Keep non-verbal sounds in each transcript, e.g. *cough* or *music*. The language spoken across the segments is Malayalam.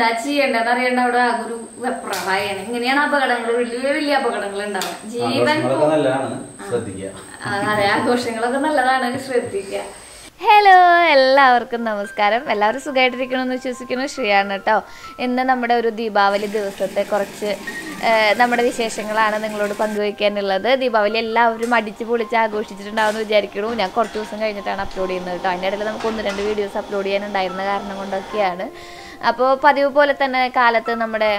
എന്താ ചെയ്യേണ്ടതെന്ന് അറിയണ്ട. അവിടെ ഒരു വെപ്രാളായാണ് ഇങ്ങനെയാണ് അപകടങ്ങൾ വലിയ വലിയ അപകടങ്ങൾ ഉണ്ടാവുക ജീവൻ അതെ ആഘോഷങ്ങളൊക്കെ നല്ലതാണ്. ശ്രദ്ധിക്കുക. ഹലോ എല്ലാവർക്കും നമസ്കാരം. എല്ലാവരും സുഖമായിട്ടിരിക്കണമെന്ന് വിശ്വസിക്കുന്നു. ശ്രീയാണ് കേട്ടോ. ഇന്ന് നമ്മുടെ ഒരു ദീപാവലി ദിവസത്തെ കുറച്ച് നമ്മുടെ വിശേഷങ്ങളാണ് നിങ്ങളോട് പങ്കുവയ്ക്കാനുള്ളത്. ദീപാവലി എല്ലാവരും അടിച്ച് പൊളിച്ച് ആഘോഷിച്ചിട്ടുണ്ടാവുമെന്ന് വിചാരിക്കുന്നു. ഞാൻ കുറച്ച് ദിവസം കഴിഞ്ഞിട്ടാണ് അപ്ലോഡ് ചെയ്യുന്നത് കേട്ടോ. അതിന്റെ ഇടയിൽ നമുക്ക് ഒന്ന് രണ്ട് വീഡിയോസ് അപ്ലോഡ് ചെയ്യാനുണ്ടായിരുന്ന കാരണം കൊണ്ടൊക്കെയാണ്. അപ്പോൾ പതിവ് പോലെ തന്നെ കാലത്ത് നമ്മുടെ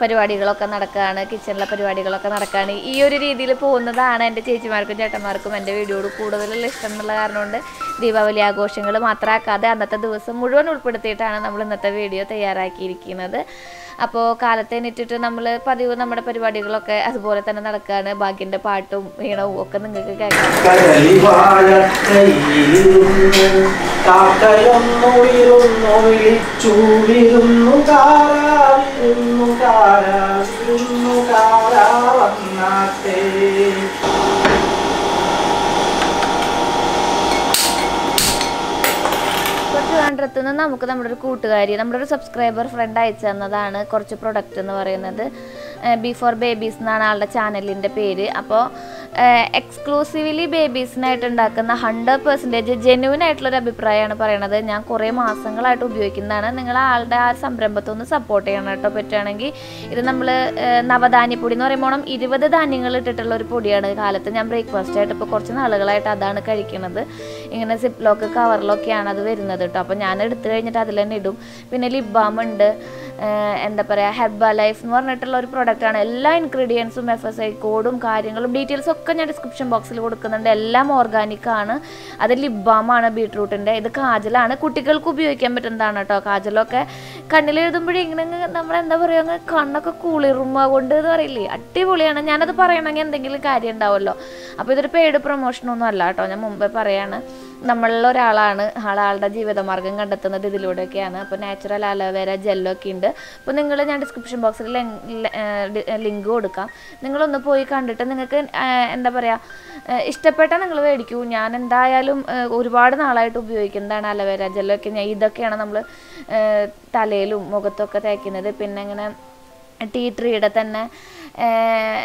പരിപാടികളൊക്കെ നടക്കുകയാണ് കിച്ചണിലെ പരിപാടികളൊക്കെ നടക്കുകയാണ് ഈ ഒരു രീതിയിൽ പോകുന്നതാണ് എന്റെ ചേച്ചിമാർക്കും ചേട്ടന്മാർക്കും എന്റെ വീഡിയോട് കൂടുതലുള്ള ഇഷ്ടം എന്നുള്ള കാരണം കൊണ്ട് ദീപാവലി ആഘോഷങ്ങൾ മാത്രമാക്കാതെ അന്നത്തെ ദിവസം മുഴുവൻ ഉൾപ്പെടുത്തിയിട്ടാണ് നമ്മൾ ഇന്നത്തെ വീഡിയോ തയ്യാറാക്കിയിരിക്കുന്നത്. അപ്പോൾ കാലത്തെ എണീറ്റിട്ട് നമ്മൾ പതിവ് നമ്മുടെ പരിപാടികളൊക്കെ അതുപോലെ തന്നെ നടക്കുകയാണ് ബാക്കിന്റെ പാട്ടും ഈണവും ഒക്കെ നിങ്ങൾക്ക് കേൾക്കാം. ട്രിവാൻഡ്രത്ത് നിന്ന് നമുക്ക് നമ്മുടെ ഒരു കൂട്ടുകാരി നമ്മുടെ ഒരു സബ്സ്ക്രൈബർ ഫ്രണ്ട് അയച്ചു തന്നതാണ് കുറച്ച് പ്രൊഡക്റ്റ് എന്ന് പറയുന്നത്. ബിഫോർ ബേബീസ് എന്നാണ് ആളുടെ ചാനലിന്റെ പേര്. അപ്പോൾ എക്സ്ക്ലൂസീവ്ലി ബേബീസിനായിട്ട് ഉണ്ടാക്കുന്ന ഹൺഡ്രഡ് പെർസെന്റേജ് ജെന്യൂൻ ആയിട്ടുള്ളൊരു അഭിപ്രായമാണ് പറയണത്. ഞാൻ കുറേ മാസങ്ങളായിട്ട് ഉപയോഗിക്കുന്നതാണ്. നിങ്ങൾ ആളുടെ ആ സംരംഭത്തെ ഒന്ന് സപ്പോർട്ട് ചെയ്യണം കേട്ടോ. പറ്റുകയാണെങ്കിൽ ഇത് നമ്മൾ നവധാന്യപ്പൊടി എന്ന് പറയുമ്പോൾ ഇരുപത് ധാന്യങ്ങൾ ഇട്ടിട്ടുള്ള ഒരു പൊടിയാണ് കാലത്ത്. ഞാൻ ബ്രേക്ക്ഫാസ്റ്റ് ആയിട്ട് ഇപ്പോൾ കുറച്ച് നാളുകളായിട്ട് അതാണ് കഴിക്കുന്നത് ഇങ്ങനെ സിപ്ലോക്ക് കവറിലൊക്കെയാണ് അത് വരുന്നത് കേട്ടോ. അപ്പോൾ ഞാൻ എടുത്തു കഴിഞ്ഞിട്ട് അതിൽ തന്നെ ഇടും. പിന്നെ ഏഹ് എന്താ പറയുക ഹെർബ ലൈഫ് എന്ന് പറഞ്ഞിട്ടുള്ള ഒരു പ്രൊഡക്റ്റാണ് എല്ലാ ഇൻഗ്രീഡിയൻസും എഫ് എസ് ഐ കോഡും കാര്യങ്ങളും ഡീറ്റെയിൽസും ഒക്കെ ഞാൻ ഡിസ്ക്രിപ്ഷൻ ബോക്സിൽ കൊടുക്കുന്നുണ്ട്. എല്ലാം ഓർഗാനിക് ആണ്. അത് ആണ് ബീട്രൂട്ടിന്റെ ഇത് കാജലാണ്. കുട്ടികൾക്ക് ഉപയോഗിക്കാൻ പറ്റുന്നതാണ് കേട്ടോ കാജലൊക്കെ കണ്ണിൽ എഴുതുമ്പോഴേ ഇങ്ങനെ നമ്മൾ എന്താ പറയുക അങ്ങ് കണ്ണൊക്കെ കുളിർമ കൊണ്ട് എന്ന് പറയില്ലേ? അടിപൊളിയാണ്. ഞാനത് പറയണമെങ്കിൽ എന്തെങ്കിലും കാര്യം ഉണ്ടാവുമല്ലോ അപ്പോൾ ഇതൊരു പെയ്ഡ് പ്രൊമോഷനൊന്നും അല്ല കേട്ടോ ഞാൻ മുമ്പേ പറയാണ്. നമ്മളിൽ ഒരാളാണ് ആളാളുടെ ജീവിതമാർഗം കണ്ടെത്തുന്നത് ഇതിലൂടെയൊക്കെയാണ്. അപ്പോൾ നാച്ചുറൽ അലോവേര ജെല്ലൊക്കെ ഉണ്ട്. അപ്പോൾ നിങ്ങൾ ഞാൻ ഡിസ്ക്രിപ്ഷൻ ബോക്സിൽ ലിങ്ക് കൊടുക്കാം. നിങ്ങളൊന്ന് പോയി കണ്ടിട്ട് നിങ്ങൾക്ക് എന്താ പറയുക ഇഷ്ടപ്പെട്ടാൽ നിങ്ങൾ മേടിക്കൂ. ഞാൻ എന്തായാലും ഒരുപാട് നാളായിട്ട് ഉപയോഗിക്കുന്നതാണ് അലോവേര ജെല്ലൊക്കെ ഞാൻ ഇതൊക്കെയാണ് നമ്മൾ തലയിലും മുഖത്തൊക്കെ തേക്കുന്നത്. പിന്നെ ഇങ്ങനെ ടീ ട്രീയുടെ തന്നെ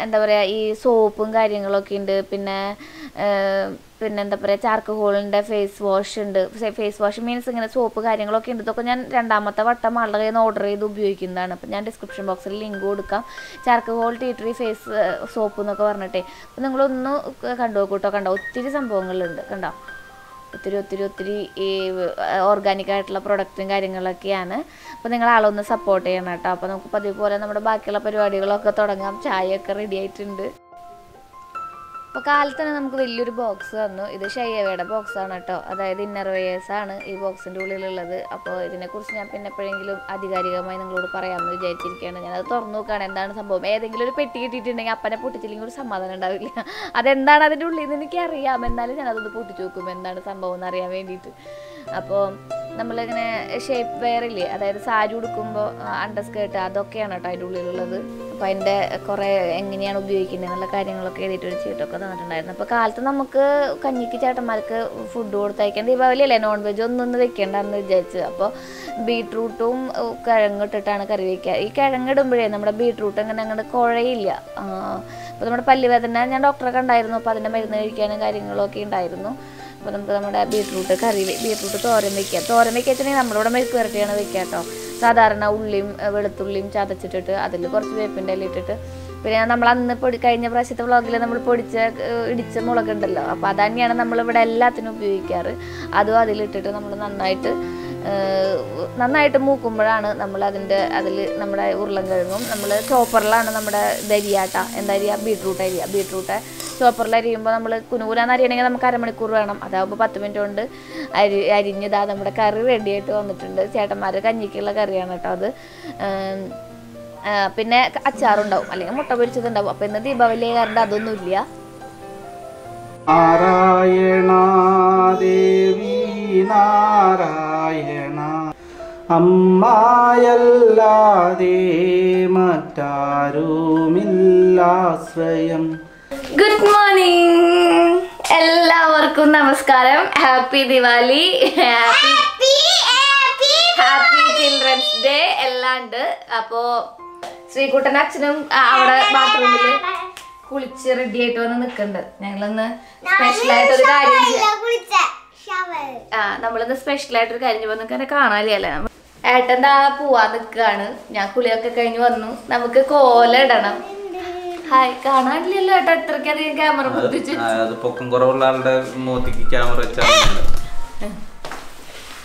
എന്താ പറയുക ഈ സോപ്പും കാര്യങ്ങളൊക്കെ ഉണ്ട്. പിന്നെ ഏഹ്, പിന്നെ എന്താ പറയുക ചാർക്ക് ഹോളിന്റെ ഫേസ് വാഷ് ഉണ്ട് ഫേസ് വാഷ് മീൻസ് ഇങ്ങനെ സോപ്പ് കാര്യങ്ങളൊക്കെ ഉണ്ട്. ഇതൊക്കെ ഞാൻ രണ്ടാമത്തെ വട്ടം ആളുടെ കയ്യിൽ നിന്ന് ഓർഡർ ചെയ്ത് ഉപയോഗിക്കുന്നതാണ്. അപ്പം ഞാൻ ഡിസ്ക്രിപ്ഷൻ ബോക്സിൽ ലിങ്ക് കൊടുക്കാം. Charak tea tree face soap എന്നൊക്കെ പറഞ്ഞിട്ടേ. അപ്പം നിങ്ങളൊന്ന് കണ്ടു നോക്കൂട്ടോ കണ്ടോ? ഒത്തിരി സംഭവങ്ങളുണ്ട്. കണ്ടോ? ഒത്തിരി ഒത്തിരി ഒത്തിരി ഈ ഓർഗാനിക് ആയിട്ടുള്ള പ്രൊഡക്റ്റും കാര്യങ്ങളൊക്കെയാണ്. അപ്പോൾ നിങ്ങൾ ആളൊന്ന് സപ്പോർട്ട് ചെയ്യണം കേട്ടോ അപ്പോൾ നമുക്ക് പതിവ് പോലെ നമ്മുടെ ബാക്കിയുള്ള പരിപാടികളൊക്കെ തുടങ്ങാം. ചായയൊക്കെ റെഡി ആയിട്ടുണ്ട്. അപ്പോൾ കാലത്ത് തന്നെ നമുക്ക് വലിയൊരു ബോക്സ് തന്നു. ഇത് ഷയ്യവയുടെ ബോക്സ് ആണ് കേട്ടോ. അതായത് ഇന്നർ വെയേഴ്സ് ആണ് ഈ ബോക്സിന്റെ ഉള്ളിലുള്ളത്. അപ്പോൾ ഇതിനെക്കുറിച്ച് ഞാൻ പിന്നെ എപ്പോഴെങ്കിലും ആധികാരികമായി നിങ്ങളോട് പറയാമെന്ന് വിചാരിച്ചിരിക്കുകയാണ്. ഞാനത് തുറന്നു നോക്കുകയാണ്. എന്താണ് സംഭവം? ഏതെങ്കിലും ഒരു പെട്ടി കിട്ടിയിട്ടുണ്ടെങ്കിൽ അപ്പനെ പൊട്ടിച്ചില്ലെങ്കിൽ ഒരു സമാധാനം ഉണ്ടാവില്ല. അതെന്താണ് അതിന്റെ ഉള്ളിൽ നിന്ന് എനിക്കറിയാം. എന്നാലും ഞാനതൊന്ന് പൊട്ടിച്ചു നോക്കും എന്താണ് സംഭവം എന്ന് അറിയാൻ വേണ്ടിയിട്ട്. അപ്പോൾ നമ്മളിങ്ങനെ ഷേപ്പ് വെയറില്ലേ അതായത് സാരി ഉടുക്കുമ്പോൾ അണ്ടർ സ്കേർട്ട് അതൊക്കെയാണ് കേട്ടോ അതിന്റെ ഉള്ളിലുള്ളത്. അപ്പോൾ അതിന്റെ കുറേ എങ്ങനെയാണ് ഉപയോഗിക്കുന്നത് എന്നുള്ള കാര്യങ്ങളൊക്കെ എഴുതിയിട്ട് ഒരു ചീട്ടൊക്കെ തന്നിട്ടുണ്ടായിരുന്നു. അപ്പോൾ കാലത്ത് നമുക്ക് കഞ്ഞിക്ക് ചേട്ടന്മാർക്ക് ഫുഡ് കൊടുത്തയക്കാൻ ദീപാവലി അല്ലേ? നോൺ വെജ് ഒന്നും ഒന്ന് വെക്കേണ്ടെന്ന് വിചാരിച്ചു. അപ്പോൾ ബീട്രൂട്ടും കിഴങ്ങിട്ടിട്ടാണ് കറി വയ്ക്കുക ഈ കിഴങ്ങിടുമ്പോഴേ നമ്മുടെ ബീട്രൂട്ട് അങ്ങനെ അങ്ങോട്ട് കുഴയില്ല. അപ്പോൾ നമ്മുടെ പല്ലുവേദന ഞാൻ ഡോക്ടറൊക്കെ കണ്ടായിരുന്നു. അപ്പോൾ അതിന്റെ മരുന്ന് കഴിക്കാനും കാര്യങ്ങളൊക്കെ ഉണ്ടായിരുന്നു. അപ്പോൾ നമുക്ക് നമ്മുടെ ബീട്രൂട്ട് കറി ബീട്രൂട്ട് തോരൻ വെക്കാം. തോരൻ വെക്കുക വെച്ചിട്ടുണ്ടെങ്കിൽ നമ്മളിവിടെ മെഴുക്ക് വരട്ടിയാണ് വെക്കുക കേട്ടോ. സാധാരണ ഉള്ളിയും വെളുത്തുള്ളിയും ചതച്ചിട്ടിട്ട് അതിൽ കുറച്ച് വേപ്പിന്റെ ഇല ഇട്ടിട്ട് പിന്നെ നമ്മൾ അന്ന് പൊടി കഴിഞ്ഞ പ്രാവശ്യത്തെ വ്ളോഗിൽ നമ്മൾ പൊടിച്ച ഇടിച്ച മുളക് ഉണ്ടല്ലോ അപ്പോൾ അത് തന്നെയാണ് നമ്മളിവിടെ എല്ലാത്തിനും ഉപയോഗിക്കാറ്. അതും അതിലിട്ടിട്ട് നമ്മൾ നന്നായിട്ട് നന്നായിട്ട് മൂക്കുമ്പോഴാണ് നമ്മൾ അതിന്റെ അതിൽ നമ്മുടെ ഉരുളൻകിഴങ്ങും നമ്മൾ ചോപ്പറിലാണ് നമ്മുടെ ദരിയാട്ട. എന്താ അരിയ? ബീട്രൂട്ട് അരിയ. ബീട്രൂട്ട് ചോപ്പറിൽ അരിയുമ്പോൾ നമ്മൾ കുനുകൂലാന്ന് അരിയണമെങ്കിൽ നമുക്ക് അരമണിക്കൂർ വേണം. അതാകുമ്പോൾ പത്ത് മിനിറ്റ് കൊണ്ട് അരി അരിഞ്ഞതാ നമ്മുടെ കറി റെഡിയായിട്ട് വന്നിട്ടുണ്ട്. ചേട്ടന്മാർ കഞ്ഞിക്കുള്ള കറിയാണ് കേട്ടോ അത്. പിന്നെ അച്ചാറുണ്ടാവും. അല്ലെങ്കിൽ മുട്ട പൊരിച്ചതുണ്ടാവും. അപ്പം ഇന്ന് ദീപാവലി കാരണം അതൊന്നുമില്ല. നാരായണ നാരായണ. അമ്മായല്ലാതെ മറ്റാരുമില്ല സ്വയം. ഗുഡ് മോർണിംഗ് എല്ലാവർക്കും നമസ്കാരം. Happy Diwali happy happy children's day എല്ലാം ഉണ്ട്. അപ്പോ ശ്രീകുട്ടൻ അച്ഛനും ആ, അവിടെ ബാത്റൂമിൽ കുളിച്ച് റെഡി ആയിട്ട് വന്ന് നിൽക്കുന്നുണ്ട്. ഞങ്ങളിന്ന് സ്പെഷ്യൽ ആയിട്ട് ഒരു കാര്യം ആ നമ്മളിന്ന് സ്പെഷ്യൽ ആയിട്ട് ഒരു കാര്യം വന്ന് നിൽക്കാൻ കാണാനല്ലേ? അല്ലേ? ഏട്ടൻ ദാ പോവാൻ നിൽക്കുകയാണ്. ഞാൻ കുളിയൊക്കെ കഴിഞ്ഞ് വന്നു. നമുക്ക് കോല ഇടണം. ഹായ് കാണാനില്ലല്ലോ ഏട്ടാ ഇത്രക്കധികം ക്യാമറ പൊട്ടിച്ച്. അത് പൊക്കം കുറവുള്ള ആളുടെ മുഖത്തേക്ക് ക്യാമറ വെച്ചാൽ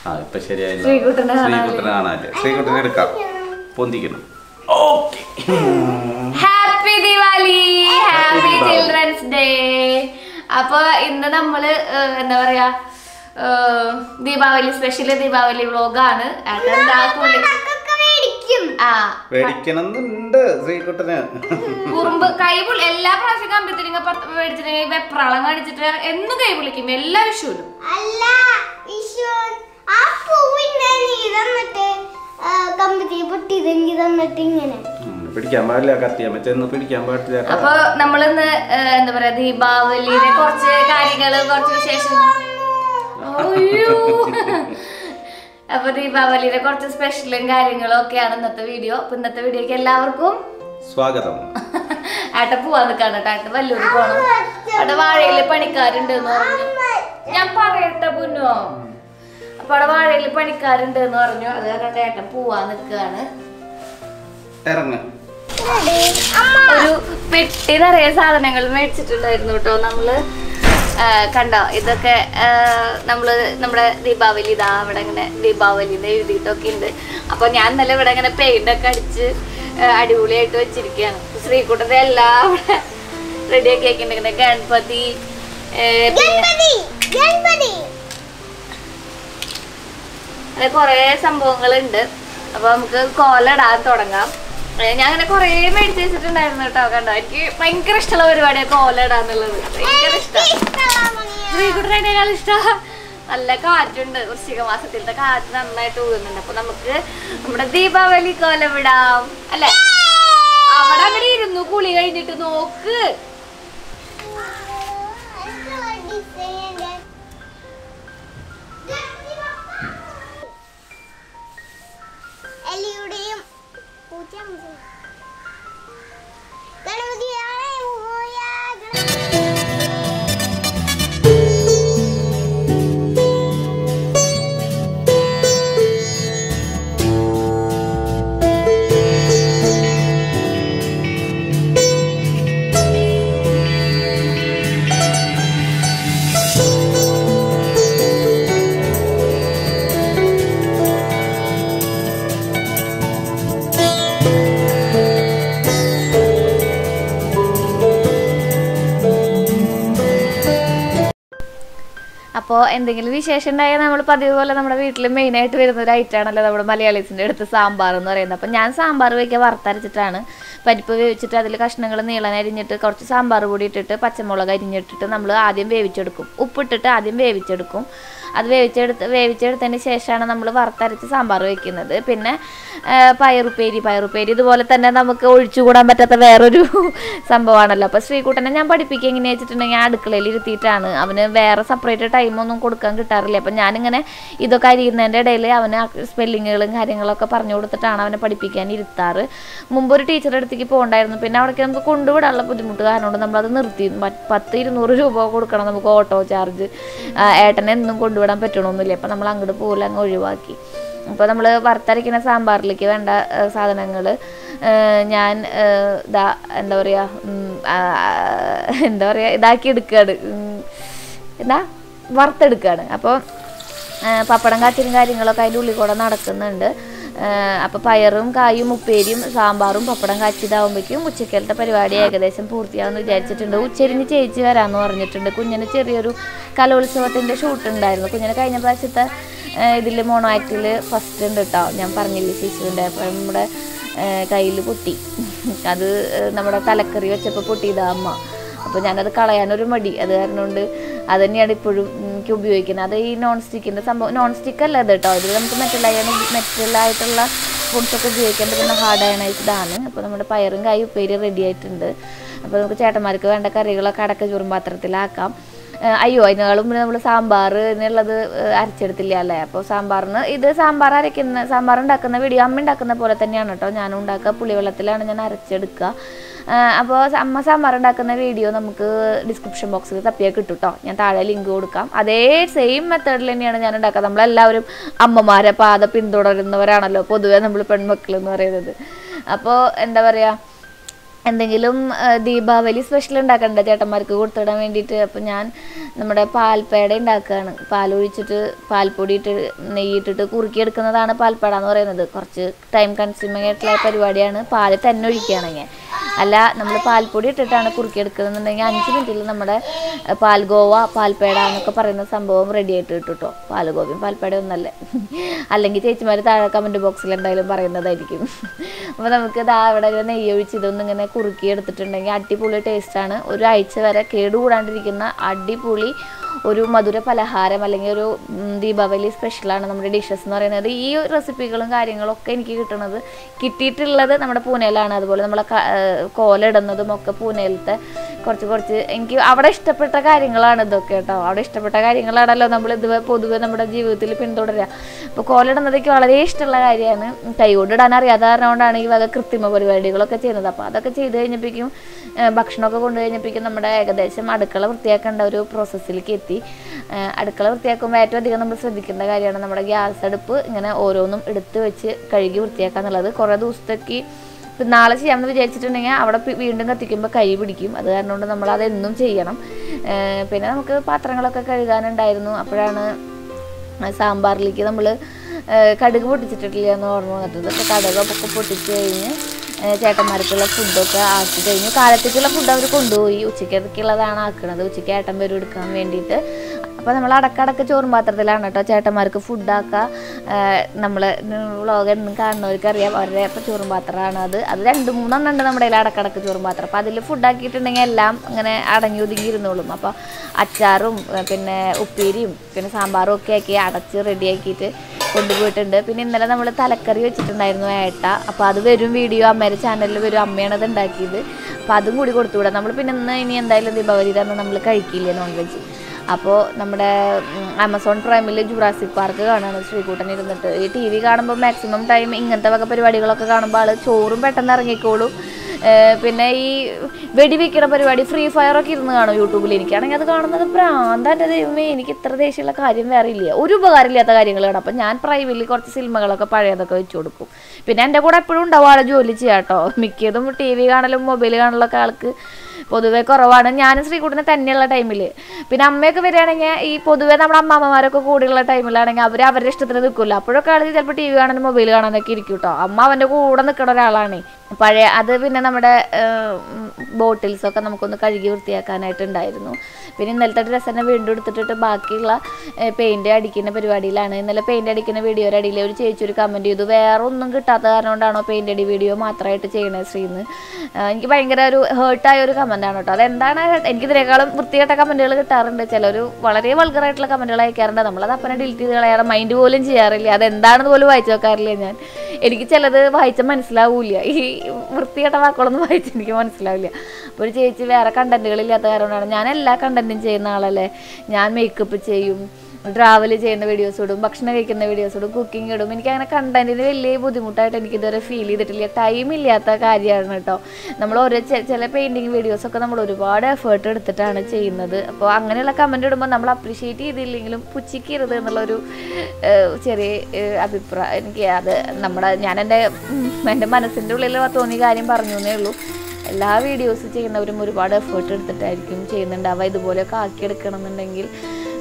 ആ ഇപ്പൊ ശരിയായില്ല. ശ്രീകുട്ടനെ കാണാനില്ല. ശ്രീകുട്ടനെ എടുക്കാം. പൊന്തിക്കണം. Okay. Happy Diwali happy children's day അപ്പൊ ഇന്ന് നമ്മൾ എന്താ പറയാ ദീപാവലി സ്പെഷ്യൽ ദീപാവലി വ്ലോഗാണ് ഏട്ടാ കുളി ആ മേടിക്കണം എന്നുണ്ട് ശ്രീകുട്ടന്. കുറുമ്പ് കൈപുള്ളി എല്ലാ പ്രാവശ്യം കമ്പിത്തിരിങ്ങ മേടിച്ചിട്ടുണ്ടെങ്കിൽ വെപ്രാളം കാണിച്ചിട്ട് എന്നും കൈ പൊളിക്കും. എല്ലാ വിഷുവിനും അല്ല വിഷു ആ പൂവിന്റെ തന്നിട്ട് കമ്പത്തി പൊട്ടി തന്നിട്ട് ഇങ്ങനെ. പിടിക്കാൻ പാടില്ല. കത്തിയാൻ പിടിക്കാൻ പാടില്ല. അപ്പൊ നമ്മളിന്ന് എന്താ പറയാ ദീപാവലിയുടെ കുറച്ച് കാര്യങ്ങൾ കുറച്ച് വിശേഷം. അയ്യോ. *laughs* അപ്പൊ ദീപാവലിയുടെ കുറച്ച് സ്പെഷ്യലും കാര്യങ്ങളും ഒക്കെയാണ് ഇന്നത്തെ വീഡിയോ അപ്പൊ ഇന്നത്തെ വീഡിയോക്ക് എല്ലാവർക്കും സ്വാഗതം. *laughs* ആട്ട പോവാൻ നിൽക്കാണ് കേട്ടോ. ആട്ട വല്ലൂര് പോണം. അവിടെ വാഴയിൽ പണിക്കാരുണ്ട് എന്ന് പറഞ്ഞു. ഞാൻ പറയട്ടെ പുന്നോ? അപ്പൊ അവിടെ വാഴയിൽ പണിക്കാരുണ്ട് എന്ന് പറഞ്ഞു. അത് കാരണം ഏട്ടൻ പോവാൻ നിൽക്കുകയാണ് ഒരു പെട്ടി നിറയെ സാധനങ്ങൾ മേടിച്ചിട്ടുണ്ടായിരുന്നു കേട്ടോ നമ്മൾ. കണ്ടോ? ഇതൊക്കെ നമ്മൾ നമ്മുടെ ദീപാവലി ഇതാ ഇവിടെ ഇങ്ങനെ ദീപാവലി എന്ന് എഴുതിയിട്ടൊക്കെ ഉണ്ട് അപ്പോൾ ഞാൻ ഇന്നലെ ഇവിടെ ഇങ്ങനെ പെയിന്റ് ഒക്കെ അടിച്ച് അടിപൊളിയായിട്ട് വെച്ചിരിക്കുകയാണ് ശ്രീകുട്ടത്തെ എല്ലാം ഇവിടെ റെഡിയാക്കി വെക്കുന്നുണ്ട് ഗണപതി അങ്ങനെ കുറേ സംഭവങ്ങളുണ്ട്. അപ്പൊ നമുക്ക് കോലടാൻ തുടങ്ങാം. ഞാൻ അങ്ങനെ കുറേ മേടിച്ച് വെച്ചിട്ടുണ്ടായിരുന്നു കേട്ടോ. കണ്ടോ? എനിക്ക് ഭയങ്കര ഇഷ്ടമുള്ള പരിപാടിയൊക്കെ കോല ഇടാന്നുള്ളത്. ഭയങ്കര ഇഷ്ടം. ശ്രീകുട്ടനേക്കാൾ ഇഷ്ടം. നല്ല കാറ്റുണ്ട്. വൃശ്ചിക മാസത്തിലത്തെ കാറ്റ് നന്നായിട്ട് ഊതുന്നുണ്ട്. അപ്പൊ നമുക്ക് നമ്മുടെ ദീപാവലി കോലം വിടാം. അല്ലെ? അവിടെ അങ്ങനെ ഇരുന്നു കുളി കഴിഞ്ഞിട്ട് നോക്ക്. അപ്പോൾ എന്തെങ്കിലും വിശേഷം ഉണ്ടായാൽ നമ്മൾ പതിവ് പോലെ നമ്മുടെ വീട്ടിൽ മെയിനായിട്ട് വരുന്ന ഒരു ഐറ്റമാണല്ലോ നമ്മുടെ മലയാളീസിന്റെ അടുത്ത് സാമ്പാർ എന്ന് പറയുന്നത്. അപ്പം ഞാൻ സാമ്പാർ വയ്ക്കുക വറുത്തരച്ചിട്ടാണ്. പരിപ്പ് വേവിച്ചിട്ട് അതിൽ കഷ്ണങ്ങൾ നീളൻ അരിഞ്ഞിട്ട് കുറച്ച് സാമ്പാർ പൊടി ഇട്ടിട്ട് പച്ചമുളക് അരിഞ്ഞിട്ടിട്ട് നമ്മൾ ആദ്യം വേവിച്ചെടുക്കും. ഉപ്പിട്ടിട്ട് ആദ്യം വേവിച്ചെടുക്കും. അത് വേവിച്ചെടുത്ത് വേവിച്ചെടുത്തതിന് ശേഷമാണ് നമ്മൾ വറുത്തരച്ച് സാമ്പാർ വെക്കുന്നത്. പിന്നെ പയറുപ്പേരി പയറുപ്പേരി ഇതുപോലെ തന്നെ നമുക്ക് ഒഴിച്ചുകൂടാൻ പറ്റാത്ത വേറൊരു *laughs* സംഭവമാണല്ലോ. അപ്പോൾ ശ്രീകുട്ടനെ ഞാൻ പഠിപ്പിക്കുക എങ്ങനെയാ വെച്ചിട്ടുണ്ടെങ്കിൽ അടുക്കളയിൽ ഇരുത്തിയിട്ടാണ്. അവന് വേറെ സെപ്പറേറ്റ് ടൈമൊന്നും കൊടുക്കാൻ കിട്ടാറില്ല. അപ്പം ഞാനിങ്ങനെ ഇതൊക്കെ അരിയുന്നതിന്റെ ഇടയിൽ അവന് സ്പെല്ലിങ്ങുകളും കാര്യങ്ങളൊക്കെ പറഞ്ഞു കൊടുത്തിട്ടാണ് അവനെ പഠിപ്പിക്കാൻ ഇരുത്താറ്. മുമ്പ് ഒരു ടീച്ചറുടെ അടുത്തേക്ക് പോകണ്ടായിരുന്നു. പിന്നെ അവിടേക്ക് നമുക്ക് കൊണ്ടുവിടാനുള്ള ബുദ്ധിമുട്ട് കാരണം നമ്മളത് നിർത്തി. പത്ത് ഇരുന്നൂറ് രൂപ കൊടുക്കണം നമുക്ക് ഓട്ടോ ചാർജ്. ഏട്ടനെ എന്നും കൊണ്ടുവിടാൻ പറ്റണമെന്നില്ല അപ്പം നമ്മൾ അങ്ങോട്ട് പോകില്ല അങ്ങ് ഒഴിവാക്കി. അപ്പോൾ നമ്മൾ വറുത്തരയ്ക്കുന്ന സാമ്പാറിലേക്ക് വേണ്ട സാധനങ്ങൾ ഞാൻ ഇതാ എന്താ പറയുക എന്താ പറയുക ഇതാക്കി എടുക്കുകയാണ് എന്താ? വറുത്തെടുക്കുകയാണ് അപ്പോൾ പപ്പടം കാച്ചിലും കാര്യങ്ങളൊക്കെ അതിന്റെ ഉള്ളിൽ കൂടെ നടക്കുന്നുണ്ട്. അപ്പോൾ പയറും കായും ഉപ്പേരിയും സാമ്പാറും പപ്പടം കാച്ചിതാവുമ്പോഴേക്കും ഉച്ചക്കലത്തെ പരിപാടി ഏകദേശം പൂർത്തിയാവുമെന്ന് വിചാരിച്ചിട്ടുണ്ട്. ഉച്ചരിഞ്ഞ് ചേച്ചി വരാമെന്ന് പറഞ്ഞിട്ടുണ്ട്. കുഞ്ഞിന് ചെറിയൊരു കലോത്സവത്തിന്റെ ഷൂട്ട് ഉണ്ടായിരുന്നു. കുഞ്ഞിന് കഴിഞ്ഞ പ്രാവശ്യത്തെ ഇതിൽ മോണോ ആക്ടിൽ ഫസ്റ്റ് ഉണ്ട് കേട്ടോ ഞാൻ പറഞ്ഞില്ലേ ശിശുവിന്റെ അപ്പം നമ്മുടെ കയ്യിൽ പൊട്ടി. അത് നമ്മുടെ തലക്കറി വെച്ചപ്പോൾ പൊട്ടിയതാ അമ്മ. അപ്പോൾ ഞാനത് കളയാനൊരു മടി. അത് കാരണം കൊണ്ട് അത് തന്നെയാണ് ഇപ്പോഴും എനിക്ക് ഉപയോഗിക്കുന്നത്. അത് ഈ നോൺ സ്റ്റിക്കിന്റെ സംഭവം നോൺ സ്റ്റിക്ക് അല്ല അത് കേട്ടോ ഇതിൽ നമുക്ക് മെറ്റലായാണ് മെറ്റലായിട്ടുള്ള ഫുഡ്സൊക്കെ ഉപയോഗിക്കാൻ പറ്റുന്ന ഹാർഡ് അയണൈസ്ഡാണ് അപ്പോൾ നമ്മുടെ പയറും കായ് ഉപ്പേരി റെഡി ആയിട്ടുണ്ട്. അപ്പോൾ നമുക്ക് ചേട്ടന്മാർക്ക് വേണ്ട കറികളൊക്കെ അടക്ക ചോറും പാത്രത്തിലാക്കാം. അയ്യോ അതിനേക്കാളും പിന്നെ നമ്മൾ സാമ്പാർ എന്നുള്ളത് അരച്ചെടുത്തില്ല അല്ലേ? അപ്പോൾ സാമ്പാറിന് ഇത് സാമ്പാർ അരയ്ക്കുന്ന സാമ്പാർ ഉണ്ടാക്കുന്ന വീഡിയോ അമ്മ ഉണ്ടാക്കുന്ന പോലെ തന്നെയാണ് കേട്ടോ ഞാനും ഉണ്ടാക്കുക പുളിവെള്ളത്തിലാണ് ഞാൻ അരച്ചെടുക്കുക. അപ്പോൾ അമ്മ സാമ്പാർ ഉണ്ടാക്കുന്ന വീഡിയോ നമുക്ക് ഡിസ്ക്രിപ്ഷൻ ബോക്സിൽ തപ്പിയാൽ കിട്ടും കേട്ടോ ഞാൻ താഴെ ലിങ്ക് കൊടുക്കാം. അതേ സെയിം മെത്തേഡിൽ തന്നെയാണ് ഞാൻ ഉണ്ടാക്കുക നമ്മളെല്ലാവരും അമ്മമാരെ പാത പിന്തുടരുന്നവരാണല്ലോ. പൊതുവേ നമ്മൾ പെൺമക്കൾ എന്ന് പറയുന്നത്. അപ്പോൾ എന്താ പറയുക എന്തെങ്കിലും ദീപാവലി സ്പെഷ്യൽ ഉണ്ടാക്കണ്ട ചേട്ടന്മാർക്ക് കൊടുത്തിടാൻ വേണ്ടിയിട്ട്? അപ്പം ഞാൻ നമ്മുടെ പാൽപ്പേട ഉണ്ടാക്കുകയാണ് പാലൊഴിച്ചിട്ട് പാൽപ്പൊടി ഇട്ട് നെയ്യിട്ടിട്ട് കുറുക്കിയെടുക്കുന്നതാണ് പാൽപ്പേട എന്ന് പറയുന്നത്. കുറച്ച് ടൈം കൺസ്യൂമിങ് ആയിട്ടുള്ള പരിപാടിയാണ്. പാൽ തന്നെ ഒഴിക്കുകയാണെങ്കിൽ അല്ല നമ്മൾ പാൽപ്പൊടി ഇട്ടിട്ടാണ് കുറുക്കിയെടുക്കുന്നുണ്ടെങ്കിൽ അഞ്ച് മിനിറ്റിൽ നമ്മുടെ പാൽഗോവ പാൽപ്പേട എന്നൊക്കെ പറയുന്ന സംഭവം റെഡി ആയിട്ട് കേട്ടോ പാൽഗോവയും പാൽപ്പേട ഒന്നല്ലേ? *laughs* അല്ലെങ്കിൽ ചേച്ചിമാർ താഴെ കമന്റ് ബോക്സിൽ എന്തായാലും പറയുന്നതായിരിക്കും. *laughs* അപ്പോൾ നമുക്ക് ഇതാ അവിടെ ഒരു നെയ്യ് ഒഴിച്ച് ഇതൊന്നും ഇങ്ങനെ കുറുക്കി എടുത്തിട്ടുണ്ടെങ്കിൽ അടിപൊളി ടേസ്റ്റാണ് ഒരാഴ്ച വരെ കേടുകൂടാണ്ടിരിക്കുന്ന അടിപൊളി ഒരു മധുര പലഹാരം അല്ലെങ്കിൽ ഒരു ദീപാവലി സ്പെഷ്യലാണ് നമ്മുടെ ഡിഷസ് എന്ന് പറയുന്നത്. ഈ റെസിപ്പികളും കാര്യങ്ങളൊക്കെ എനിക്ക് കിട്ടുന്നത് കിട്ടിയിട്ടുള്ളത് നമ്മുടെ പൂനെയിലാണ് അതുപോലെ നമ്മളെ കോലിടുന്നതും ഒക്കെ പൂനെയിലത്തെ കുറച്ച് കുറച്ച് എനിക്ക് അവിടെ ഇഷ്ടപ്പെട്ട കാര്യങ്ങളാണ് ഇതൊക്കെ കേട്ടോ. അവിടെ ഇഷ്ടപ്പെട്ട കാര്യങ്ങളാണല്ലോ നമ്മൾ ഇത് പൊതുവെ നമ്മുടെ ജീവിതത്തിൽ പിന്തുടരുക. അപ്പോൾ കോലിടുന്നത് എനിക്ക് വളരെ ഇഷ്ടമുള്ള കാര്യമാണ്. കൈകൊണ്ട് ഇടാൻ അറിയാത്ത കാരണം കൊണ്ടാണ് ഈ വക കൃത്രിമ പരിപാടികളൊക്കെ ചെയ്യുന്നത്. അപ്പോൾ അതൊക്കെ ചെയ്ത് കഴിഞ്ഞപ്പോഴേക്കും ഭക്ഷണമൊക്കെ കൊണ്ടു കഴിഞ്ഞപ്പോഴേക്കും നമ്മുടെ ഏകദേശം അടുക്കള വൃത്തിയാക്കേണ്ട ഒരു പ്രോസസ്സിലേക്ക് എത്തി അടുക്കള വൃത്തിയാക്കുമ്പോൾ ഏറ്റവും അധികം നമ്മൾ ശ്രദ്ധിക്കേണ്ട കാര്യമാണ് നമ്മുടെ ഗ്യാസ് അടുപ്പ് ഇങ്ങനെ ഓരോന്നും എടുത്ത് വെച്ച് കഴുകി വൃത്തിയാക്കുക എന്നുള്ളത്. കുറേ ദിവസത്തേക്ക് ഇപ്പം നാളെ ചെയ്യാമെന്ന് വിചാരിച്ചിട്ടുണ്ടെങ്കിൽ അവിടെ വീണ്ടും കത്തിക്കുമ്പോൾ കൈ പിടിക്കും. അത് കാരണം കൊണ്ട് നമ്മൾ അതെന്നും ചെയ്യണം. പിന്നെ നമുക്ക് പാത്രങ്ങളൊക്കെ കഴുകാനുണ്ടായിരുന്നു. അപ്പോഴാണ് സാമ്പാറിലേക്ക് നമ്മൾ കടുക് പൊട്ടിച്ചിട്ടില്ല എന്ന് ഓർമ്മ വന്നിട്ടുണ്ട് അപ്പോൾ കടുകൊക്കെ പൊട്ടിച്ച് കഴിഞ്ഞ് ചേട്ടന്മാർക്കുള്ള ഫുഡൊക്കെ ആക്കി കഴിഞ്ഞു. കാലത്തേക്കുള്ള ഫുഡ് അവർ കൊണ്ടുപോയി. ഉച്ചയ്ക്കത്തേക്കുള്ളതാണ് ആക്കുന്നത് ഉച്ചയ്ക്ക് ഏട്ടൻ വരും എടുക്കാൻ വേണ്ടിയിട്ട്. അപ്പോൾ നമ്മൾ അടക്കടക്ക് ചോറും പാത്രത്തിലാണ് കേട്ടോ ചേട്ടന്മാർക്ക് ഫുഡാക്കുക നമ്മൾ വ്ളോഗ് എന്നും കാണുന്നവർക്ക് അറിയാം. അവരുടെ ഇപ്പോൾ ചോറും പാത്രമാണ് അത്. അത് രണ്ട് മൂന്നെണ്ണം ഉണ്ട് നമ്മുടെ കയ്യിൽ അടക്കടക്ക് ചോറും പാത്രം. അപ്പോൾ അതിൽ ഫുഡാക്കിയിട്ടുണ്ടെങ്കിൽ എല്ലാം അങ്ങനെ അടങ്ങി ഒതുങ്ങി ഇരുന്നോളും. അപ്പോൾ അച്ചാറും പിന്നെ ഉപ്പേരിയും പിന്നെ സാമ്പാറും ഒക്കെ ആക്കി അടച്ച് റെഡിയാക്കിയിട്ട് കൊണ്ടുപോയിട്ടുണ്ട്. പിന്നെ ഇന്നലെ നമ്മൾ തലക്കറി വെച്ചിട്ടുണ്ടായിരുന്നു ഏട്ട. അപ്പോൾ അത് വരും വീഡിയോ അമ്മയുടെ ചാനലിൽ വരും. അമ്മയാണ് ഉണ്ടാക്കിയത്. അപ്പോൾ അതും കൂടി കൊടുത്തുവിടാം. നമ്മൾ പിന്നെ ഇന്ന് ഇനി എന്തായാലും ദീപാവലി തന്നെ നമ്മൾ കഴിക്കില്ല നോൺ വെജ് അപ്പോൾ നമ്മുടെ ആമസോൺ പ്രൈമിൽ ജുറാസിക് പാർക്ക് കാണുകയാണ് ശ്രീകൂട്ടൻ ഇരുന്നിട്ട്. ഈ ടി വി കാണുമ്പോൾ മാക്സിമം ടൈം ഇങ്ങനത്തെ വക പരിപാടികളൊക്കെ കാണുമ്പോൾ ആൾ ചോറും പെട്ടെന്ന് ഇറങ്ങിക്കോളും. പിന്നെ ഈ വെടിവെക്കണ പരിപാടി ഫ്രീ ഫയർ ഒക്കെ ഇരുന്ന് കാണും യൂട്യൂബിൽ എനിക്കാണെങ്കിൽ അത് കാണുന്നത് പ്രാന്താന്റെ ദൈവമേ എനിക്ക് ഇത്ര ദേഷ്യമുള്ള കാര്യം വേറെ ഇല്ല. ഒരു ഉപകാരമില്ലാത്ത കാര്യങ്ങൾ കാണാം. അപ്പം ഞാൻ പ്രൈവറ്റിൽ കുറച്ച് സിനിമകളൊക്കെ പഴയതൊക്കെ വെച്ച് കൊടുക്കും. പിന്നെ എന്റെ കൂടെ എപ്പോഴും ഉണ്ടാവും ആളെ ജോലി ചെയ്യാം കേട്ടോ മിക്കതും ടി വി കാണലും മൊബൈൽ കാണലൊക്കെ ആൾക്ക് പൊതുവെ കുറവാണ്. ഞാനും ശ്രീകുട്ടനെ തന്നെയുള്ള ടൈമിൽ പിന്നെ അമ്മയൊക്കെ വരികയാണെങ്കിൽ ഈ പൊതുവെ നമ്മുടെ അമ്മമാരൊക്കെ കൂടെയുള്ള ടൈമിലാണെങ്കിൽ അവർ അവരുടെ ഇഷ്ടത്തിന് നിൽക്കില്ല അപ്പോഴൊക്കെ ആൾ ചിലപ്പോൾ ടി വി കാണാനും മൊബൈൽ കാണാനൊക്കെ ഇരിക്കും കേട്ടോ അമ്മ അവന്റെ കൂടെ നിൽക്കുന്ന ഒരാളാണ്. പഴയ അത് പിന്നെ നമ്മുടെ ബോട്ടിൽസൊക്കെ നമുക്കൊന്ന് കഴുകി വൃത്തിയാക്കാനായിട്ടുണ്ടായിരുന്നു. പിന്നെ ഇന്നലത്തെ ഡ്രസ്സ് തന്നെ വീണ്ടും എടുത്തിട്ടിട്ട് ബാക്കിയുള്ള പെയിന്റ് അടിക്കുന്ന പരിപാടിയിലാണ്. ഇന്നലെ പെയിന്റ് അടിക്കുന്ന വീഡിയോയുടെ അടിയിൽ ഒരു ചേച്ചി ഒരു കമന്റ് ചെയ്തു വേറെ ഒന്നും കിട്ടാത്ത കാരണം കൊണ്ടാണോ പെയിന്റ് അടി വീഡിയോ മാത്രമായിട്ട് ചെയ്യണത് ശ്രീന്ന്? എനിക്ക് ഭയങ്കര ഒരു ഹേർട്ടായ ഒരു കമന്റ് ആണ് കേട്ടോ. അതെന്താണ്? എനിക്ക് ഇതിനേക്കാളും വൃത്തികെട്ട കമന്റുകൾ കിട്ടാറുണ്ട്. ചിലർ വളരെ വൾഗറായിട്ടുള്ള കമന്റുകൾ അയക്കാറുണ്ട്. നമ്മളത് അപ്പനെ ഡിലീറ്റ് ചെയ്ത് കളയാറ് മൈൻഡ് പോലും ചെയ്യാറില്ല. അതെന്താണെന്ന് പോലും വായിച്ചു നോക്കാറില്ല ഞാൻ. എനിക്ക് ചിലത് വായിച്ചാൽ മനസ്സിലാവൂല ഈ വൃത്തികെട്ട വാക്കുകളൊന്നും വായിച്ച് എനിക്ക് മനസ്സിലാവില്ല. അപ്പോൾ ഒരു ചേച്ചി വേറെ കണ്ടന്റുകളില്ലാത്ത കാരണമാണ് ഞാൻ എല്ലാ കണ്ടന്റും ചെയ്യുന്ന ആളല്ലേ? ഞാൻ മേക്കപ്പ് ചെയ്യും. ട്രാവൽ ചെയ്യുന്ന വീഡിയോസ് ഇടും ഭക്ഷണം കഴിക്കുന്ന വീഡിയോസ് ഇടും കുക്കിംഗ് ഇടും. എനിക്ക് അങ്ങനെ കണ്ടന്റിന് വലിയ ബുദ്ധിമുട്ടായിട്ട് എനിക്ക് ഇതുവരെ ഫീൽ ചെയ്തിട്ടില്ല. ടൈം ഇല്ലാത്ത കാര്യമാണ് കേട്ടോ. നമ്മൾ ഓരോ ചില പെയിന്റിങ് വീഡിയോസൊക്കെ നമ്മൾ ഒരുപാട് എഫേർട്ട് എടുത്തിട്ടാണ് ചെയ്യുന്നത്. അപ്പോൾ അങ്ങനെയുള്ള കമന്റ് ഇടുമ്പോൾ നമ്മൾ അപ്രീഷിയേറ്റ് ചെയ്തില്ലെങ്കിലും പുച്ഛിക്കരുത് എന്നുള്ളൊരു ചെറിയ അഭിപ്രായം. എനിക്ക് അത് നമ്മുടെ ഞാൻ എന്റെ എന്റെ മനസ്സിന്റെ ഉള്ളിൽ തോന്നിയ കാര്യം പറഞ്ഞു എന്നേ ഉള്ളൂ. എല്ലാ വീഡിയോസ് ചെയ്യുന്നവരും ഒരുപാട് എഫേർട്ട് എടുത്തിട്ടായിരിക്കും ചെയ്യുന്നുണ്ടാവുക. ഇതുപോലെയൊക്കെ ആക്കിയെടുക്കണം എന്നുണ്ടെങ്കിൽ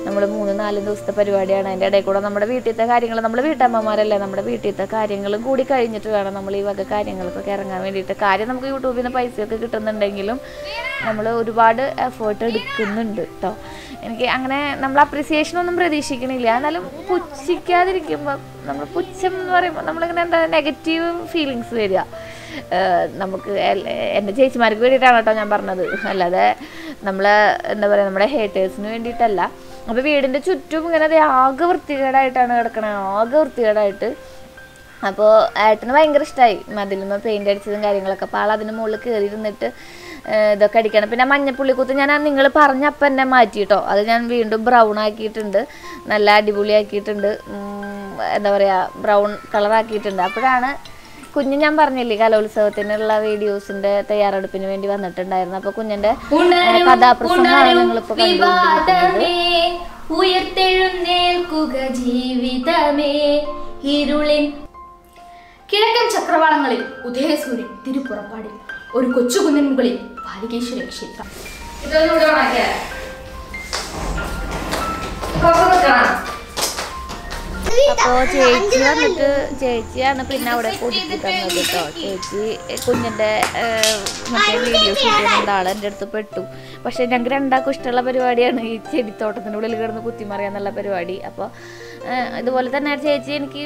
നമ്മൾ മൂന്ന് നാല് ദിവസത്തെ പരിപാടിയാണ്. അതിന്റെ ഇടയിൽ കൂടെ നമ്മുടെ വീട്ടിലത്തെ കാര്യങ്ങൾ നമ്മൾ വീട്ടമ്മമാരല്ലേ നമ്മുടെ വീട്ടിലത്തെ കാര്യങ്ങളും കൂടി കഴിഞ്ഞിട്ട് വേണം നമ്മൾ ഈ വക കാര്യങ്ങൾക്കൊക്കെ ഇറങ്ങാൻ വേണ്ടിയിട്ട്. കാര്യം നമുക്ക് യൂട്യൂബിൽ നിന്ന് പൈസയൊക്കെ കിട്ടുന്നുണ്ടെങ്കിലും നമ്മൾ ഒരുപാട് എഫേർട്ട് എടുക്കുന്നുണ്ട് കേട്ടോ എനിക്ക് അങ്ങനെ നമ്മൾ അപ്രിസിയേഷൻ ഒന്നും പ്രതീക്ഷിക്കണില്ല. എന്നാലും പുച്ഛിക്കാതിരിക്കുമ്പോൾ നമ്മൾ പുച്ഛം എന്ന് പറയുമ്പോൾ നമ്മളിങ്ങനെ എന്താ നെഗറ്റീവ് ഫീലിങ്സ് വരിക. നമുക്ക് എന്റെ ചേച്ചിമാർക്ക് വേണ്ടിയിട്ടാണ് കേട്ടോ ഞാൻ പറഞ്ഞത്. അല്ലാതെ നമ്മൾ എന്താ പറയുക നമ്മുടെ ഹേറ്റേഴ്സിന് വേണ്ടിയിട്ടല്ല. അപ്പോൾ വീടിന്റെ ചുറ്റും ഇങ്ങനെ ദേ ആകെ വൃത്തികേടായിട്ടാണ് കിടക്കണത് ആകെ വൃത്തികേടായിട്ട്. അപ്പോൾ ഏട്ടന് ഭയങ്കര ഇഷ്ടമായി മതിലുമ്മ പെയിന്റ് അടിച്ചതും കാര്യങ്ങളൊക്കെ. അപ്പോൾ ആൾ അതിന് മുകളിൽ കയറി ഇരുന്നിട്ട് ഇതൊക്കെ അടിക്കണം. പിന്നെ മഞ്ഞപ്പുള്ളിക്കൂത്ത് ഞാൻ നിങ്ങൾ പറഞ്ഞപ്പം എന്നെ മാറ്റി കേട്ടോ അത് ഞാൻ വീണ്ടും ബ്രൗൺ ആക്കിയിട്ടുണ്ട്. നല്ല അടിപൊളിയാക്കിയിട്ടുണ്ട്. എന്താ പറയുക ബ്രൗൺ കളറാക്കിയിട്ടുണ്ട് അപ്പോഴാണ് കുഞ്ഞ് ഞാൻ പറഞ്ഞില്ലേ കലോത്സവത്തിനുള്ള വീഡിയോസിന്റെ തയ്യാറെടുപ്പിന് വേണ്ടി വന്നിട്ടുണ്ടായിരുന്നു. അപ്പൊ കുഞ്ഞിന്റെ കഥാപ്രസംഗമാണ് നിങ്ങളിപ്പോ ഉയർത്തെഴുന്നേൽക്കുക ജീവിതമേ. ഇരുളിൻ കിഴക്കൻ ചക്രവാളങ്ങളിൽ ഉദയസൂര്യൻ തിരുപ്പുറപ്പാടിൽ ഒരു കൊച്ചുകുന്നിൻ മുകളിൽ ബാലികേശ്വര ക്ഷേത്രം. ഇതൊന്നുകൂടെ ഉണക്കിയാ. അപ്പോ ചേച്ചി വന്നിട്ട് ചേച്ചിയാണ് പിന്നെ അവിടെ കൂട്ടിയിട്ട് തന്നത് കേട്ടോ. ചേച്ചി കുഞ്ഞിന്റെ മറ്റേ വീഡിയോ ഷൂട്ട് ചെയ്യുന്ന ആൾ എന്റെ അടുത്ത് പെട്ടു. പക്ഷെ ഞങ്ങൾക്ക് രണ്ടാൾക്കും ഇഷ്ടമുള്ള പരിപാടിയാണ് ഈ ചെടിത്തോട്ടത്തിന്റെ ഉള്ളിൽ കിടന്ന് കുത്തിമറിയാന്നുള്ള പരിപാടി. അപ്പോൾ ഇതുപോലെ തന്നെ ചേച്ചി എനിക്ക്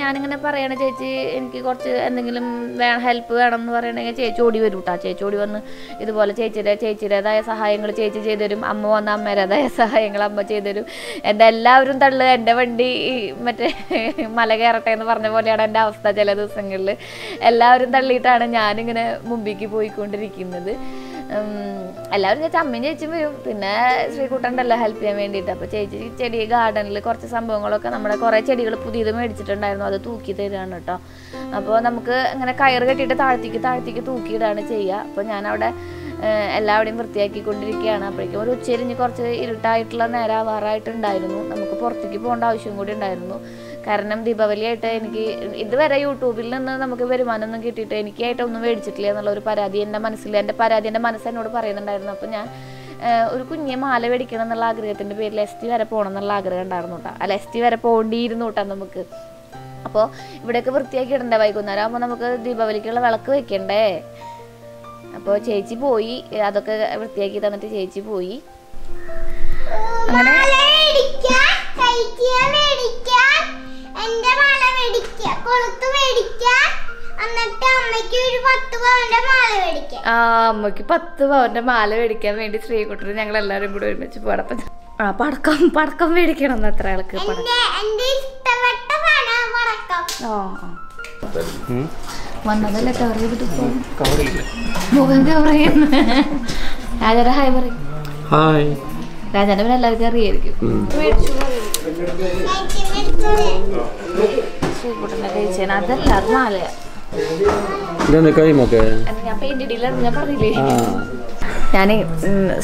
ഞാനിങ്ങനെ പറയണ ചേച്ചി എനിക്ക് കുറച്ച് എന്തെങ്കിലും വേണം ഹെൽപ്പ് വേണം എന്ന് പറയണമെങ്കിൽ ചേച്ചി ഓടി വരും കേട്ടോ ചേച്ചി ഓടി വന്ന് ഇതുപോലെ ചേച്ചിയുടെ ചേച്ചിയുടേതായ സഹായങ്ങൾ ചേച്ചി ചെയ്തു തരും അമ്മ വന്ന അമ്മേടേതായ സഹായങ്ങൾ അമ്മ ചെയ്തു തരും എന്റെ എല്ലാവരും തള്ളു എന്റെ വണ്ടി മറ്റേ *laughs* മല കയറട്ടെ എന്ന് പറഞ്ഞ പോലെയാണ് എന്റെ അവസ്ഥ ചില ദിവസങ്ങളിൽ. എല്ലാവരും തള്ളിയിട്ടാണ് ഞാനിങ്ങനെ മുമ്പിക്ക് പോയിക്കൊണ്ടിരിക്കുന്നത്. എല്ലാവരും ചേച്ചി അമ്മയും ചേച്ചിയും വരും. പിന്നെ ശ്രീകുട്ടണ്ടല്ലോ ഹെൽപ്പ് ചെയ്യാൻ വേണ്ടിയിട്ട്. അപ്പോൾ ചേച്ചി ചെടി ഗാർഡനിൽ കുറച്ച് സംഭവങ്ങളൊക്കെ നമ്മുടെ കുറേ ചെടികൾ പുതിയത് മേടിച്ചിട്ടുണ്ടായിരുന്നു. അത് തൂക്കി തരികയാണ് കേട്ടോ. അപ്പോൾ നമുക്ക് ഇങ്ങനെ കയറ് കെട്ടിയിട്ട് താഴ്ത്തിക്ക് താഴ്ത്തിക്ക് തൂക്കിയിടാണ് ചെയ്യുക. അപ്പോൾ ഞാനവിടെ എല്ലാവിടെയും വൃത്തിയാക്കിക്കൊണ്ടിരിക്കുകയാണ്. അപ്പോഴേക്കും ഒരു ഉച്ചരിഞ്ഞ് കുറച്ച് ഇരുട്ടായിട്ടുള്ള നേരാവാറായിട്ടുണ്ടായിരുന്നു. നമുക്ക് പുറത്തേക്ക് പോകേണ്ട ആവശ്യം കൂടി ഉണ്ടായിരുന്നു. കാരണം ദീപാവലിയായിട്ട് എനിക്ക് ഇതുവരെ യൂട്യൂബിൽ നിന്ന് നമുക്ക് വരുമാനമൊന്നും കിട്ടിയിട്ട് എനിക്കായിട്ട് ഒന്നും മേടിച്ചിട്ടില്ല എന്നുള്ള ഒരു പരാതി എന്റെ മനസ്സിൽ എന്റെ പരാതി എന്റെ മനസ്സ് എന്നോട് പറയുന്നുണ്ടായിരുന്നു. അപ്പോൾ ഞാൻ ഒരു കുഞ്ഞെ മാല മേടിക്കണം എന്നുള്ള ആഗ്രഹത്തിന്റെ പേരിൽ എസ് ടി വരെ പോകണം എന്നുള്ള ആഗ്രഹം ഉണ്ടായിരുന്നു കേട്ടോ. അല്ല എസ് ടി വരെ പോകേണ്ടിയിരുന്നു കേട്ടോ നമുക്ക്. അപ്പോൾ ഇവിടെയൊക്കെ വൃത്തിയാക്കി ഇടണ്ടേ വൈകുന്നേരം ആകുമ്പോൾ നമുക്ക് ദീപാവലിക്കുള്ള വിളക്ക് വെക്കണ്ടേ? അപ്പോൾ ചേച്ചി പോയി. അതൊക്കെ വൃത്തിയാക്കി തന്നിട്ട് ചേച്ചി പോയി. അങ്ങനെ ഒരു പത്ത് പവന്റെ മാല മേടിക്കാൻ ആ അമ്മയ്ക്ക് പത്ത് പവന്റെ മാല മേടിക്കാൻ വേണ്ടി ശ്രീകുട്ടന് ഞങ്ങൾ എല്ലാവരും കൂടി ഒരുമിച്ച് പോകണം അപ്പം ആ പടക്കം പടക്കം മേടിക്കണം എന്ന് എത്ര ആൾക്ക് പടക്കം. എന്റെ എന്റെ. വന്നതല്ലേ കവർ ചെയ്തിട്ട് പോകും മുഖം കവർ ചെയ്യുന്ന. രാജാരെ ഹായ് പറയും. ഹായ് രാജാന്റെ പിന്നെ എല്ലാവർക്കും അറിയായിരിക്കും. കൈറ്റി മേടിച്ചത് ശ്രീകുട്ടന്റെ കഴിച്ചാൽ അതല്ല അത് മാലയാ ഇതെന്താ കൈമൊക്കെ അത് ഞാൻ പറഞ്ഞില്ലേ? ഞാൻ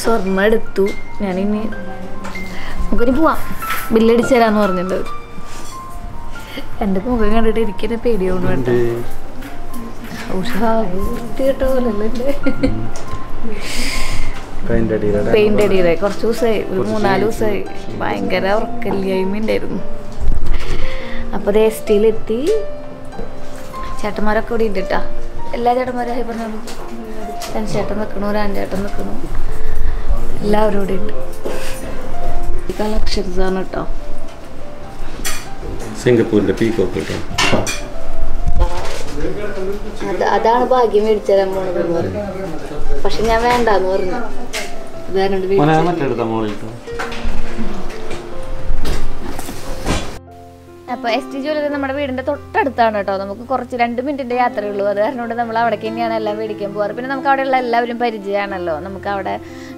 സ്വർണം എടുത്തു. ഞാനിനി നമുക്കിനി പോവാം. ബില്ലടിച്ചു തരാന്ന് പറഞ്ഞിട്ടുണ്ട്. എന്റെ മുഖം കണ്ടിട്ട് ഇരിക്കുന്ന പേടിയോണ്ട് വേണ്ട പെയിന്റ് അടിയുടെ കുറച്ച് ദിവസമായി ഒരു മൂന്നാൽ ദിവസമായി ഭയങ്കര ഉറക്കല്ലായ്മ ഉണ്ടായിരുന്നു അപ്പോൾ അത് എസ് ടിയിലെത്തി ചേട്ടന്മാരൊക്കെ ഇവിടെ ഉണ്ട് കേട്ടോ എല്ലാ ചേട്ടന്മാരും ഹായ് പറഞ്ഞോളൂ ചേട്ടൻ നിൽക്കണു രാൻചേട്ടൻ ചേട്ടൻ നിൽക്കണു എല്ലാവരും ഇവിടെ ഉണ്ട്. കളക്ഷൻസ് ആണ് കേട്ടോ സിംഗപ്പൂരിന്റെ പീക്കോക്ക് കിട്ടും അത് അതാണ് ഭാഗ്യം മേടിച്ചു തരാൻ പോണതെന്ന് പറഞ്ഞു. പക്ഷെ ഞാൻ വേണ്ടെന്ന് പറഞ്ഞു. അതായത് അപ്പോൾ എസ് ടി ജ്വല്ലറി നമ്മുടെ വീടിന്റെ തൊട്ടടുത്താണ് കേട്ടോ. നമുക്ക് കുറച്ച് രണ്ട് മിനിറ്റിന്റെ യാത്രയുള്ളൂ. അത് കാരണം കൊണ്ട് നമ്മൾ അവിടേക്ക് തന്നെയാണ് എല്ലാം മേടിക്കാൻ പോകാറ് പിന്നെ നമുക്ക് അവിടെയുള്ള എല്ലാവരും പരിചയമാണല്ലോ. നമുക്ക് അവിടെ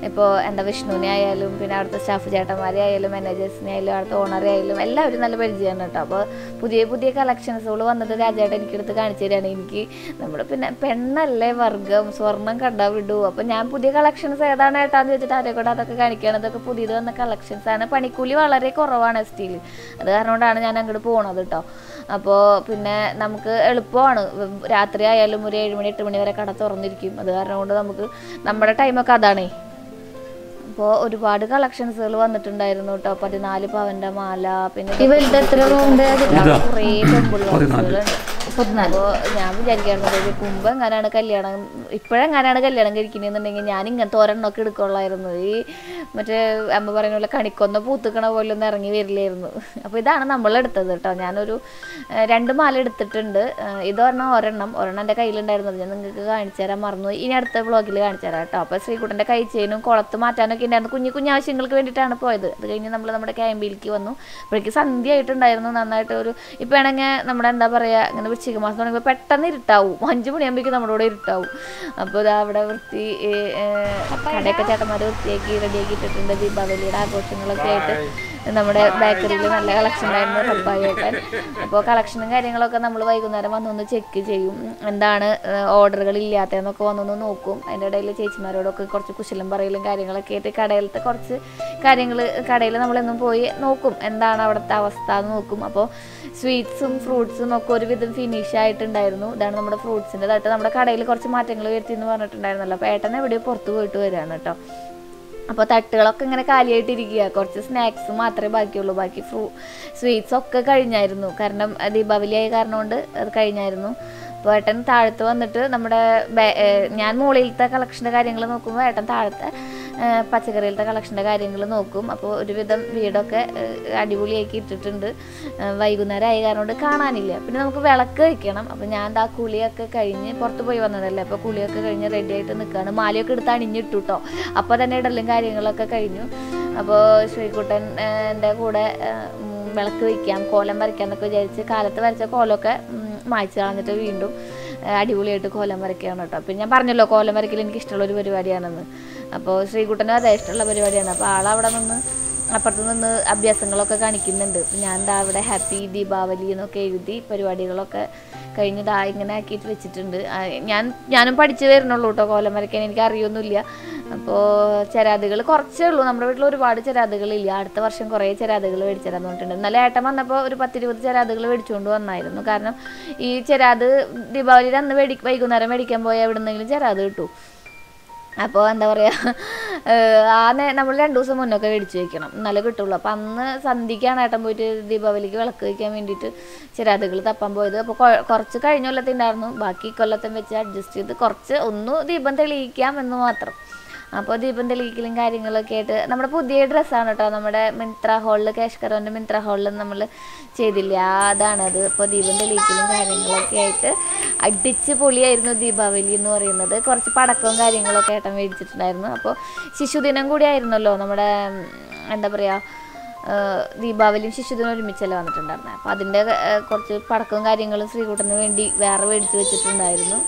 ഇപ്പോൾ എന്താ വിഷ്ണുവിനെ ആയാലും പിന്നെ അവിടുത്തെ സ്റ്റാഫ് ചേട്ടന്മാരെ ആയാലും മാനേജേഴ്സിനെ ആയാലും അവിടുത്തെ ഓണറെ ആയാലും എല്ലാവരും നല്ല പരിചയമാണ് കേട്ടോ. അപ്പോൾ പുതിയ പുതിയ കളക്ഷൻസുകൾ വന്നിട്ട് രാജേട്ടൻ എനിക്കെടുത്ത് കാണിച്ചു തരികയാണ്. എനിക്ക് നമ്മൾ പിന്നെ പെണ്ണല്ലേ വർഗം സ്വർണം കണ്ടാ വിടൂ. അപ്പോൾ ഞാൻ പുതിയ കളക്ഷൻസ് ഏതാണ് ഏട്ടാന്ന് ചോദിച്ചിട്ട് ആരെ കൂടെ അതൊക്കെ കാണിക്കുകയാണ്. അതൊക്കെ പുതിയത് വന്ന കളക്ഷൻസ് ആണ്. പണിക്കൂലി വളരെ കുറവാണ് എസ് ടിയിൽ അത് കാരണം കൊണ്ടാണ് ഞാൻ അങ്ങോട്ട് പോണത് കേട്ടോ അപ്പോൾ പിന്നെ നമുക്ക് എളുപ്പമാണ് രാത്രി ആയാലും ഒരു ഏഴ് മണി എട്ട് മണി വരെ കട തുറന്നിരിക്കും. അത് കാരണം കൊണ്ട് നമുക്ക് നമ്മുടെ ടൈമൊക്കെ അതാണേ. അപ്പോൾ ഒരുപാട് കളക്ഷൻസുകൾ വന്നിട്ടുണ്ടായിരുന്നു കേട്ടോ പതിനാല് പവന്റെ മാല പിന്നെ കുറേ ടെമ്പിൾ അപ്പോൾ ഞാൻ വിചാരിക്കാറുണ്ട് മുമ്പ് എങ്ങനെയാണ് കല്യാണം ഇപ്പോഴെങ്ങനെയാണ് കല്യാണം കഴിക്കണമെന്നുണ്ടെങ്കിൽ ഞാൻ ഇങ്ങനത്തെ ഒരെണ്ണമൊക്കെ എടുക്കുള്ളായിരുന്നു. ഈ മറ്റേ അമ്മ പറയുന്ന പോലെ കണിക്കൊന്ന പൂത്തുക്കണ പോലെ ഒന്നും ഇറങ്ങി വരില്ലായിരുന്നു. അപ്പോൾ ഇതാണ് നമ്മൾ എടുത്തത് കേട്ടോ. ഞാനൊരു രണ്ട് മാല എടുത്തിട്ടുണ്ട്. ഇത് പറഞ്ഞാൽ ഒരെണ്ണം. ഒരെണ്ണം എന്റെ കയ്യിലുണ്ടായിരുന്നത് ഞാൻ നിങ്ങൾക്ക് കാണിച്ചു തരാൻ മറന്നു. ഇനി അടുത്ത വ്ളോഗിൽ കാണിച്ചു തരാം കേട്ടോ. അപ്പോൾ ശ്രീകുട്ടന്റെ കൈ ചെയിനും കുളത്ത് മാറ്റാനൊക്കെ ഉണ്ടായിരുന്നു കുഞ്ഞു കുഞ്ഞു ആവശ്യങ്ങൾക്ക് വേണ്ടിയിട്ടാണ് പോയത്. അത് കഴിഞ്ഞ് നമ്മൾ നമ്മുടെ ക്യാമ്പിലേക്ക് വന്നു. അപ്പോഴേക്ക് സന്ധ്യ ആയിട്ടുണ്ടായിരുന്നു. നന്നായിട്ട് ഒരു ഇപ്പോഴാണെങ്കിൽ നമ്മുടെ എന്താ പറയുക ഇങ്ങനെ വൃശ്ചിക മാസം തുടങ്ങുമ്പോൾ പെട്ടെന്ന് ഇരുട്ടാവും. അഞ്ച് മണിയാകുമ്പോഴേക്കും നമ്മുടെ കൂടെ ഇരുട്ടാവും. അപ്പോൾ ഇതാ അവിടെ വൃത്തി കടയൊക്കെ ചേട്ടന്മാർ വൃത്തിയാക്കി റെഡിയാക്കി ഇട്ടിട്ടുണ്ട്. ദീപാവലിയുടെ ആഘോഷങ്ങളൊക്കെ ആയിട്ട്. നമ്മുടെ ബേക്കറിയിൽ നല്ല കളക്ഷൻ ഉണ്ടായിരുന്നു പപ്പായേട്ടൻ അപ്പോൾ കളക്ഷനും കാര്യങ്ങളൊക്കെ നമ്മൾ വൈകുന്നേരം വന്നൊന്ന് ചെക്ക് ചെയ്യും. എന്താണ് ഓർഡറുകൾ ഇല്ലാത്തതെന്നൊക്കെ വന്നൊന്ന് നോക്കും. അതിന്റെ ഇടയിൽ ചേച്ചിമാരോടൊക്കെ കുറച്ച് കുശലം പറയലും കാര്യങ്ങളൊക്കെ ആയിട്ട് കടയിലത്തെ കുറച്ച് കാര്യങ്ങൾ കടയിൽ നമ്മളെന്നും പോയി നോക്കും. എന്താണ് അവിടുത്തെ അവസ്ഥ എന്ന് നോക്കും. അപ്പോൾ സ്വീറ്റ്സും ഫ്രൂട്ട്സും ഒക്കെ ഒരുവിധം ഫിനിഷ് ആയിട്ടുണ്ടായിരുന്നു. ഇതാണ് നമ്മുടെ ഫ്രൂട്ട്സിന്റെ ഇതായിട്ട് നമ്മുടെ കടയിൽ കുറച്ച് മാറ്റങ്ങൾ വരുത്തി എന്ന് പറഞ്ഞിട്ടുണ്ടായിരുന്നല്ലോ. അപ്പോൾ ഏട്ടൻ എവിടെയോ പുറത്ത് പോയിട്ട് വരികയാണ് കേട്ടോ. അപ്പോൾ തട്ടുകളൊക്കെ ഇങ്ങനെ കാലിയായിട്ടിരിക്കുക. കുറച്ച് സ്നാക്സ് മാത്രമേ ബാക്കിയുള്ളൂ. ബാക്കി ഫ്രൂ സ്വീറ്റ്സ് ഒക്കെ കഴിഞ്ഞായിരുന്നു. കാരണം ദീപാവലി ആയ കാരണം കൊണ്ട് അത് കഴിഞ്ഞായിരുന്നു. അപ്പോൾ ഏട്ടൻ താഴത്ത് വന്നിട്ട് നമ്മുടെ ഞാൻ മുകളിലത്തെ കളക്ഷന്റെ കാര്യങ്ങൾ നോക്കുമ്പോൾ ഏട്ടൻ താഴത്തെ പച്ചക്കറിയിലത്തെ കളക്ഷന്റെ കാര്യങ്ങൾ നോക്കും. അപ്പോൾ ഒരുവിധം വീടൊക്കെ അടിപൊളിയാക്കി ഇട്ടിട്ടുണ്ട്. വൈകുന്നേരം ആയി കാരണം കൊണ്ട് കാണാനില്ല. പിന്നെ നമുക്ക് വിളക്ക് വയ്ക്കണം അപ്പോൾ ഞാൻ ആ കുളിയൊക്കെ കഴിഞ്ഞ് പുറത്ത് പോയി വന്നതല്ലേ. അപ്പോൾ കുളിയൊക്കെ കഴിഞ്ഞ് റെഡി ആയിട്ട് നിൽക്കുകയാണ് മാലയൊക്കെ എടുത്ത് അണിഞ്ഞിട്ടു കേട്ടോ അപ്പോൾ തന്നെ ഇടലും കാര്യങ്ങളൊക്കെ കഴിഞ്ഞു. അപ്പോൾ ശ്രീകുട്ടൻ എന്റെ കൂടെ വിളക്ക് വയ്ക്കാം കോലം വരയ്ക്കാം എന്നൊക്കെ വിചാരിച്ച് കാലത്ത് വരച്ച കോലമൊക്കെ മായ്ച്ച് കളഞ്ഞിട്ട് വീണ്ടും അടിപൊളിയായിട്ട് കോലം വരയ്ക്കുകയാണ് കേട്ടോ. പിന്നെ ഞാൻ പറഞ്ഞല്ലോ കോലം വരയ്ക്കൽ എനിക്ക് ഇഷ്ടമുള്ള ഒരു പരിപാടിയാണെന്ന്. അപ്പോൾ ശ്രീകുട്ടനും അതേ ഇഷ്ടമുള്ള പരിപാടിയാണ്. അപ്പോൾ ആളവിടെ നിന്ന് അപ്പുറത്ത് നിന്ന് അഭ്യാസങ്ങളൊക്കെ കാണിക്കുന്നുണ്ട്. ഞാൻ എന്താ അവിടെ ഹാപ്പി ദീപാവലി എന്നൊക്കെ എഴുതി പരിപാടികളൊക്കെ കഴിഞ്ഞ് ദാ ഇങ്ങനെ ആക്കിയിട്ട് വെച്ചിട്ടുണ്ട്. ഞാൻ ഞാനും പഠിച്ചു വരുന്നുള്ളൂ കേട്ടോ കോലം വരയ്ക്കാൻ. എനിക്ക് അറിയൊന്നുമില്ല. അപ്പോൾ ചരാതുകൾ കുറച്ചേ ഉള്ളൂ. നമ്മുടെ വീട്ടിൽ ഒരുപാട് ചരാതുകളില്ല. അടുത്ത വർഷം കുറേ ചരാതുകൾ മേടിച്ചു തരാൻ പറഞ്ഞിട്ടുണ്ട്. ഇന്നലെ ഏട്ടൻ വന്നപ്പോൾ ഒരു പത്തിരുപത് ചരാതുകൾ മേടിച്ചുകൊണ്ട് വന്നായിരുന്നു. കാരണം ഈ ചരാത് ദീപാവലിയുടെ അന്ന് വൈകുന്നേരം മേടിക്കാൻ പോയാൽ എവിടെ നിന്നെങ്കിലും ചരാത് കിട്ടും. അപ്പോൾ എന്താ പറയുക ആ നമ്മൾ രണ്ട് ദിവസം മുന്നൊക്കെ മേടിച്ച് വെക്കണം. എന്നാലേ കിട്ടുള്ളൂ. അപ്പം അന്ന് സന്ധ്യയ്ക്കാണ് ഏട്ടൻ പോയിട്ട് ദീപാവലിക്ക് വിളക്ക് വയ്ക്കാൻ വേണ്ടിയിട്ട് ചിരാതുകൾ തപ്പാൻ പോയത്. അപ്പോൾ കുറച്ച് കഴിഞ്ഞ ഉണ്ടായിരുന്നു. ബാക്കി കൊല്ലത്തും വെച്ച് അഡ്ജസ്റ്റ് ചെയ്ത് കുറച്ച് ഒന്ന് ദീപം തെളിയിക്കാം എന്ന് മാത്രം. അപ്പോൾ ദീപം തെളിയിക്കലും കാര്യങ്ങളൊക്കെ ആയിട്ട് നമ്മുടെ പുതിയ ഡ്രസ്സാണ് കേട്ടോ. നമ്മുടെ മിന്ത്ര ഹോളിൽ കാഷ്കരോന്റെ മിന്ത്ര ഹാളിൽ നമ്മൾ ചെയ്തില്ല? അതാണത് അപ്പോൾ ദീപം തെളിയിക്കലും കാര്യങ്ങളൊക്കെ ആയിട്ട് അടിച്ച് പൊളിയായിരുന്നു ദീപാവലി എന്ന് പറയുന്നത്. കുറച്ച് പടക്കവും കാര്യങ്ങളൊക്കെ ഏട്ടൻ മേടിച്ചിട്ടുണ്ടായിരുന്നു. അപ്പോൾ ശിശുദിനം കൂടി ആയിരുന്നല്ലോ നമ്മുടെ എന്താ പറയുക ദീപാവലിയും ശിശുദിനം ഒരുമിച്ചല്ലേ വന്നിട്ടുണ്ടായിരുന്നത് അപ്പോൾ അതിന്റെ കുറച്ച് പടക്കവും കാര്യങ്ങളും ശ്രീകുട്ടന് വേണ്ടി വേറെ മേടിച്ച് വെച്ചിട്ടുണ്ടായിരുന്നു.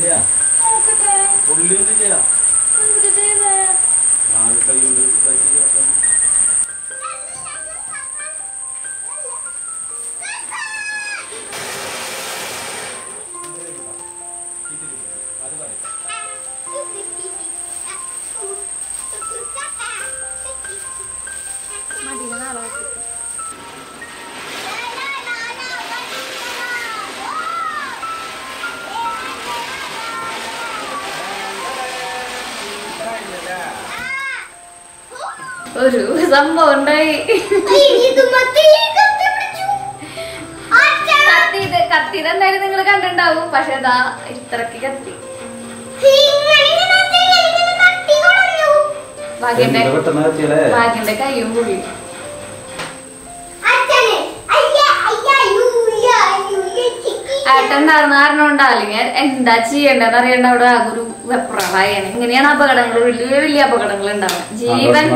올리는데야. 어, 그래. 올리는데야. എന്തായാലും നിങ്ങൾ കണ്ടിണ്ടാവും പക്ഷെ ഇതാ ഇത്രക്ക് കത്തി. ഭാഗ്യന്റെ ഭാഗ്യന്റെ കയ്യും കൂടി. ഏട്ടൻ അല്ലെങ്കിൽ എന്താ ചെയ്യേണ്ടതെന്ന് അറിയണ്ട അവിടെ ഒരു വെപ്രാളായാണ് ഇങ്ങനെയാണ് അപകടങ്ങൾ വലിയ വലിയ അപകടങ്ങൾ ഉണ്ടാവുക. ജീവൻ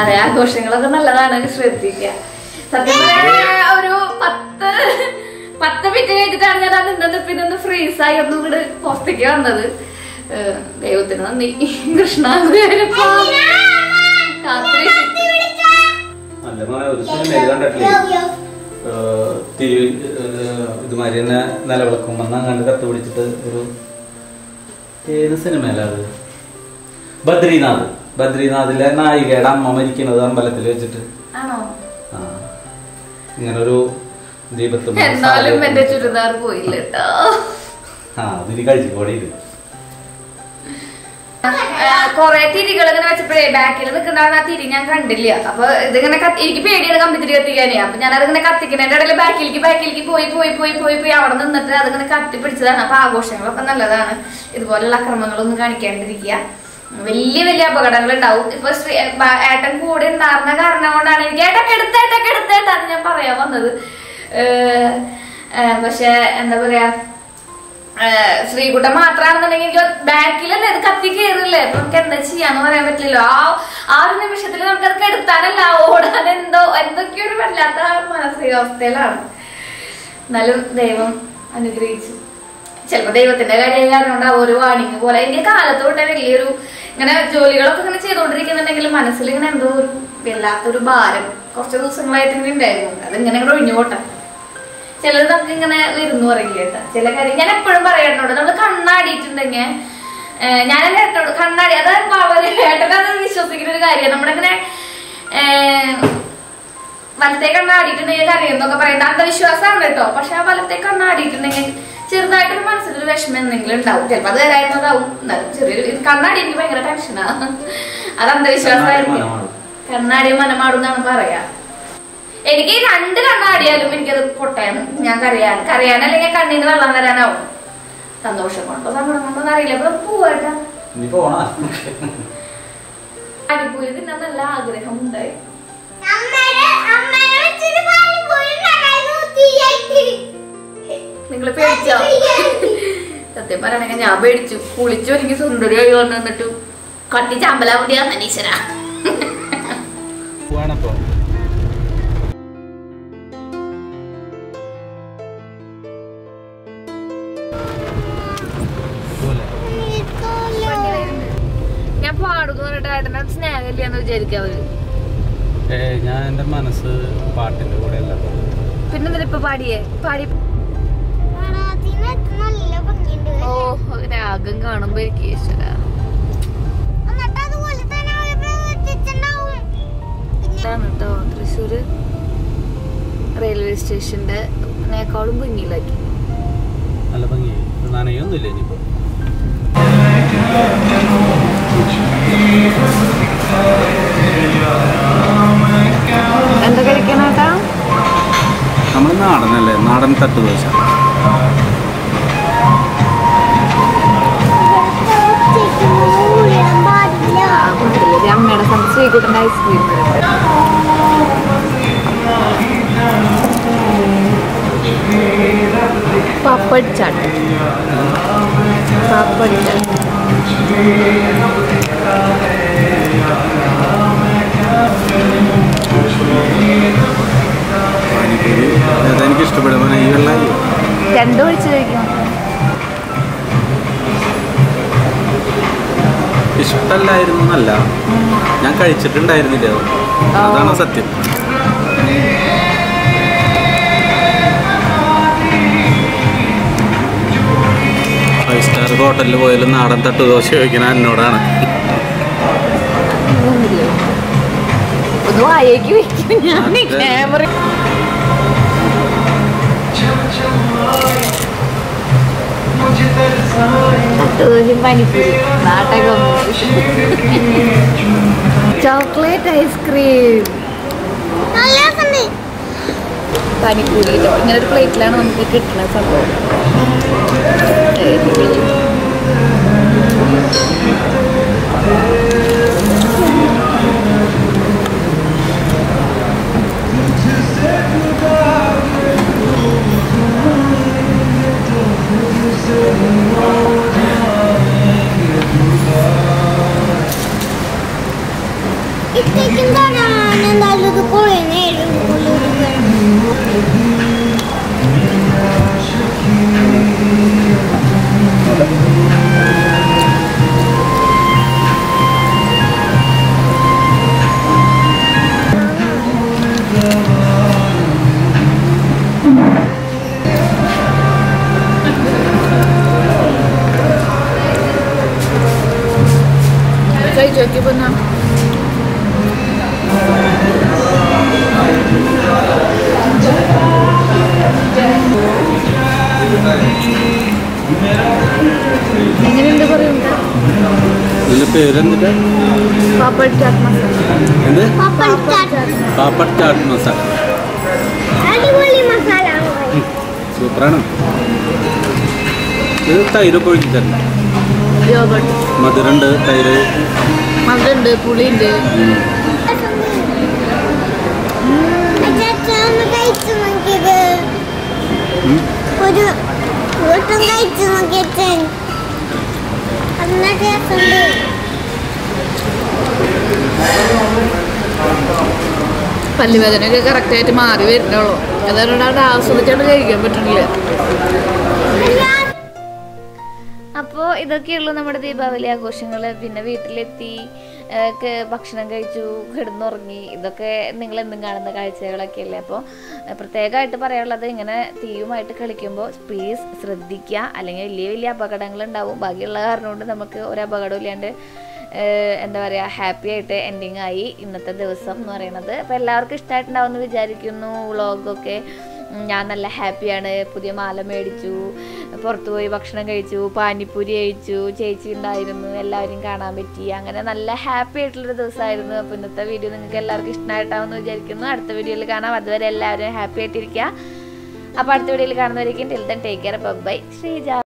അതെ ആഘോഷങ്ങളൊക്കെ നല്ലതാണ് ശ്രദ്ധിക്കുക. സത്യം പറയാ ഒരു പത്ത് പത്ത് മിനിറ്റ് കഴിഞ്ഞിട്ടാണ് ഞാൻ അത് നിന്നത്. പിന്നെ ഒന്ന് ഫ്രീസായി ഒന്നും കൂടെ പുറത്തേക്ക് വന്നത്. ദൈവത്തിന് നന്ദി. കൃഷ്ണ തിരി ഇതുമാതിരി തന്നെ നിലവിളക്കുമെന്ന് കണ്ട് കത്ത് പിടിച്ചിട്ട് ഒരു ഏത് സിനിമയല്ല അത്? ബദ്രീനാഥ്. ബദ്രീനാഥിലെ നായികയുടെ അമ്മ മരിക്കുന്നത് അമ്പലത്തിൽ വെച്ചിട്ട്. ഇങ്ങനൊരു ദീപത്തും എന്നാലും എന്റെ ചുരിദാർ പോയില്ല കേട്ടോ ആ അതിന് കഴിച്ചു കൂടിയിട്ട് കൊറേ തിരികൾ ഇങ്ങനെ വെച്ചപ്പോഴേ ബാക്കിൽ നിൽക്കുന്നതാണ് ആ തിരി ഞാൻ കണ്ടില്ല. അപ്പൊ ഇതിങ്ങനെ എനിക്ക് പേടിയാണ് കമ്പിത്തിരി കത്തിക്കാനേ. അപ്പൊ ഞാൻ അതിങ്ങനെ കത്തിക്കുന്നതിന്റെ ഇടയിൽ ബാക്കിലേക്ക് ബാക്കിലേക്ക് പോയി പോയി പോയി പോയി പോയി അവിടെ നിന്നിട്ട് അതിങ്ങനെ കത്തി പിടിച്ചതാണ് അപ്പൊ ആഘോഷങ്ങളൊക്കെ നല്ലതാണ്. ഇതുപോലുള്ള അക്രമങ്ങളൊന്നും കാണിക്കാണ്ടിരിക്കുക. വലിയ വലിയ അപകടങ്ങൾ ഉണ്ടാവും ഇപ്പൊ ഏട്ടൻ കൂടെ ഉണ്ടായിരുന്ന കാരണം കൊണ്ടാണ് എനിക്ക് ഏട്ടൻ എടുത്തേട്ടൊക്കെ എടുത്തേട്ടാണ് ഞാൻ പറയാൻ വന്നത്. പക്ഷെ എന്താ പറയാ ശ്രീകുട്ടൻ മാത്രാണെന്നുണ്ടെങ്കിൽ എനിക്ക് ബാക്കിലല്ലേ അത് കത്തി കയറില്ലേ അപ്പൊ നമുക്ക് എന്താ ചെയ്യാന്ന് പറയാൻ പറ്റില്ലല്ലോ. ആ ആ ഒരു നിമിഷത്തിൽ നമുക്ക് അത് കെടുത്താനല്ല ഓടാൻ എന്തോ എന്തൊക്കെയോ ഒരു വല്ലാത്ത മാനസികാവസ്ഥയിലാണ്. എന്നാലും ദൈവം അനുഗ്രഹിച്ചു. ചിലപ്പോ ദൈവത്തിന്റെ കാര്യം കാരണം കൊണ്ട് ഒരു വാണിങ് പോലെ. എനിക്ക് കാലത്തോട്ടെ വലിയൊരു ഇങ്ങനെ ജോലികളൊക്കെ ഇങ്ങനെ ചെയ്തുകൊണ്ടിരിക്കുന്നുണ്ടെങ്കിൽ മനസ്സിൽ ഇങ്ങനെ എന്തോ ഒരു വല്ലാത്തൊരു ഭാരം കുറച്ച് ദിവസങ്ങളായിട്ട് ഇങ്ങനെ ഉണ്ടായിരുന്നു. അതിങ്ങനെ ഇങ്ങനെ ഒഴിഞ്ഞു പോട്ടെ. ചിലത് നമുക്ക് ഇങ്ങനെ വരുന്നു പറയില്ല കേട്ടോ. ചില കാര്യം ഞാൻ എപ്പോഴും പറയണോട് നമ്മൾ കണ്ണാടിയിട്ടുണ്ടെങ്കിൽ ഞാൻ ഏട്ടനോട് കണ്ണാടി അത് വളരെ ഏട്ടനത് വിശ്വസിക്കുന്ന ഒരു കാര്യമാണ് നമ്മളിങ്ങനെ വലത്തെ കണ്ണാടിയിട്ടുണ്ടെങ്കിൽ കരയെന്നൊക്കെ പറയുന്നത് അന്ധവിശ്വാസമാണ് കേട്ടോ. പക്ഷെ ആ വലത്തെ കണ്ണാടിയിട്ടുണ്ടെങ്കിൽ ചെറുതായിട്ടൊരു മനസ്സിലൊരു വിഷമം എന്തെങ്കിലും ഉണ്ടാവും. ചിലപ്പോൾ അത് വരായിരുന്നതാവും എന്നാലും ചെറിയൊരു ഇത് കണ്ണാടി എനിക്ക് ഭയങ്കര ടെൻഷനാണ് അത് അന്ധവിശ്വാസമായിരുന്നു. കണ്ണാടി മനമാടും എന്നാണ് പറയാ. എനിക്ക് ഈ രണ്ട് കണ്ണാടിയാലും എനിക്കത് പൊട്ടയാണ് ഞാൻ കരയാൻ അല്ലെങ്കിൽ കണ്ണീന്ന് വെള്ളം വരാനാവും. സന്തോഷം കൊണ്ടോ സങ്കടം കൊണ്ടോ അറിയില്ല. അപ്പൊ പോവാട്ടാ പാനിപ്പൂരി തിന്നാൻ നല്ല ആഗ്രഹം ഉണ്ടായി അമ്മേടെ വെച്ചിട്ട് പാനിപ്പൂരി ഉണ്ടാക്കായിരുന്നു തീയായിട്ട്. നിങ്ങൾ പേടിച്ചോ? സത്യം പറയണെങ്കിൽ ഞാൻ പേടിച്ചു. കുളിച്ചു എനിക്ക് സുന്ദരിയായി വന്നു എന്നിട്ട് കട്ടി ചമ്പലാ മുടിയാ മനീശ്വര ഞാൻ പാടുന്നു പറഞ്ഞിട്ട് ഏട്ടനെ സ്നേഹമില്ലാന്ന് വിചാരിക്കാം ഞാൻ എന്റെ മനസ്സ് പാട്ടിന്റെ കൂടെ അല്ല പിന്നെ ഇപ്പൊ പാടിയേ? പാടി ഓ രാഗം കാണുമ്പോ എനിക്ക് ഈശ്വര. ഇതാണ് കേട്ടോ തൃശ്ശൂര് റെയിൽവേ സ്റ്റേഷന്റെ നേക്കാളും ഭംഗിയിലാക്കി നല്ല ഭംഗിയായി നനയൊന്നുമില്ല ഇനിയിപ്പോ. എന്താ കഴിക്കണേട്ടാ? നമ്മൾ നാടനല്ലേ? നാടൻ തട്ട് അമ്മയുടെ സ്വന്തം കൂട്ടുന്ന ഐസ്ക്രീം പപ്പടി ചാട്ട് പപ്പടി ചാട്ട് ഇഷ്ടപ്പെടും ഈ വെള്ളം രണ്ടും ഒഴിച്ച് കഴിക്കണം ഇഷ്ടമല്ലായിരുന്നു എന്നല്ല ഞാൻ കഴിച്ചിട്ടുണ്ടായിരുന്നില്ല. അതാണ് സത്യം. ഫൈവ് സ്റ്റാർ ഹോട്ടലിൽ പോയാലും നാടൻ തട്ട് ദോശ കഴിക്കണ എന്നോടാണ്. ഒന്ന് വെക്കും ഞാൻ അതെ. പനിപ്പൂരി നാട്ടകം ചോക്ലേറ്റ് ഐസ്ക്രീം. നല്ല രസമുണ്ട് പനിപ്പൂരി ഇങ്ങനെ ഒരു പ്ലേറ്റിലാണ് നമുക്ക് കിട്ടുന്ന സംഭവം. ഇത്രയ്ക്കും കാണാൻ എന്തായാലും ഇത് കുറേ തൈരൊക്കെ ഒഴിച്ചിട്ടുണ്ട് മധുരണ്ട് തൈര്. മധുരണ്ട് പുളിയുണ്ട് പല്ലുവേദനയൊക്കെ കറക്റ്റായിട്ട് മാറി വരുന്നുള്ളൂ. അതുകൊണ്ട് അവിടെ ആസ്വദിച്ചാണ്ട് കഴിക്കാൻ പറ്റണില്ല. അപ്പോൾ ഇതൊക്കെയുള്ളൂ നമ്മുടെ ദീപാവലി ആഘോഷങ്ങൾ പിന്നെ വീട്ടിലെത്തി ഭക്ഷണം കഴിച്ചു കിടന്നുറങ്ങി. ഇതൊക്കെ നിങ്ങൾ എന്നും കാണുന്ന കാഴ്ചകളൊക്കെ അല്ലേ അപ്പോൾ പ്രത്യേകമായിട്ട് പറയാനുള്ളത് ഇങ്ങനെ തീയുമായിട്ട് കളിക്കുമ്പോൾ പ്ലീസ് ശ്രദ്ധിക്കുക. അല്ലെങ്കിൽ വലിയ വലിയ അപകടങ്ങൾ ഉണ്ടാവും ബാക്കിയുള്ള കാരണം കൊണ്ട് നമുക്ക് ഒരു അപകടം ഇല്ലാണ്ട് എന്താ പറയുക ഹാപ്പി ആയിട്ട് എൻഡിങ് ആയി ഇന്നത്തെ ദിവസം എന്ന് പറയുന്നത്. അപ്പോൾ എല്ലാവർക്കും ഇഷ്ടമായിട്ടുണ്ടാവും എന്ന് വിചാരിക്കുന്നു വ്ളോഗൊക്കെ ഞാൻ നല്ല ഹാപ്പിയാണ് പുതിയ മാല മേടിച്ചു. പുറത്തു പോയി ഭക്ഷണം കഴിച്ചു പാനിപ്പൂരി കഴിച്ചു ചേച്ചി ഉണ്ടായിരുന്നു എല്ലാവരും കാണാൻ പറ്റി. അങ്ങനെ നല്ല ഹാപ്പി ആയിട്ടുള്ളൊരു ദിവസമായിരുന്നു. അപ്പോൾ ഇന്നത്തെ വീഡിയോ നിങ്ങൾക്ക് എല്ലാവർക്കും ഇഷ്ടമായിട്ടാവുമെന്ന് വിചാരിക്കുന്നു. അടുത്ത വീഡിയോയിൽ കാണാം. അതുവരെ എല്ലാവരും ഹാപ്പി ആയിട്ടിരിക്കുക. അപ്പോൾ അടുത്ത വീഡിയോയിൽ കാണുന്നവരേക്കും till then take care bye Sreeja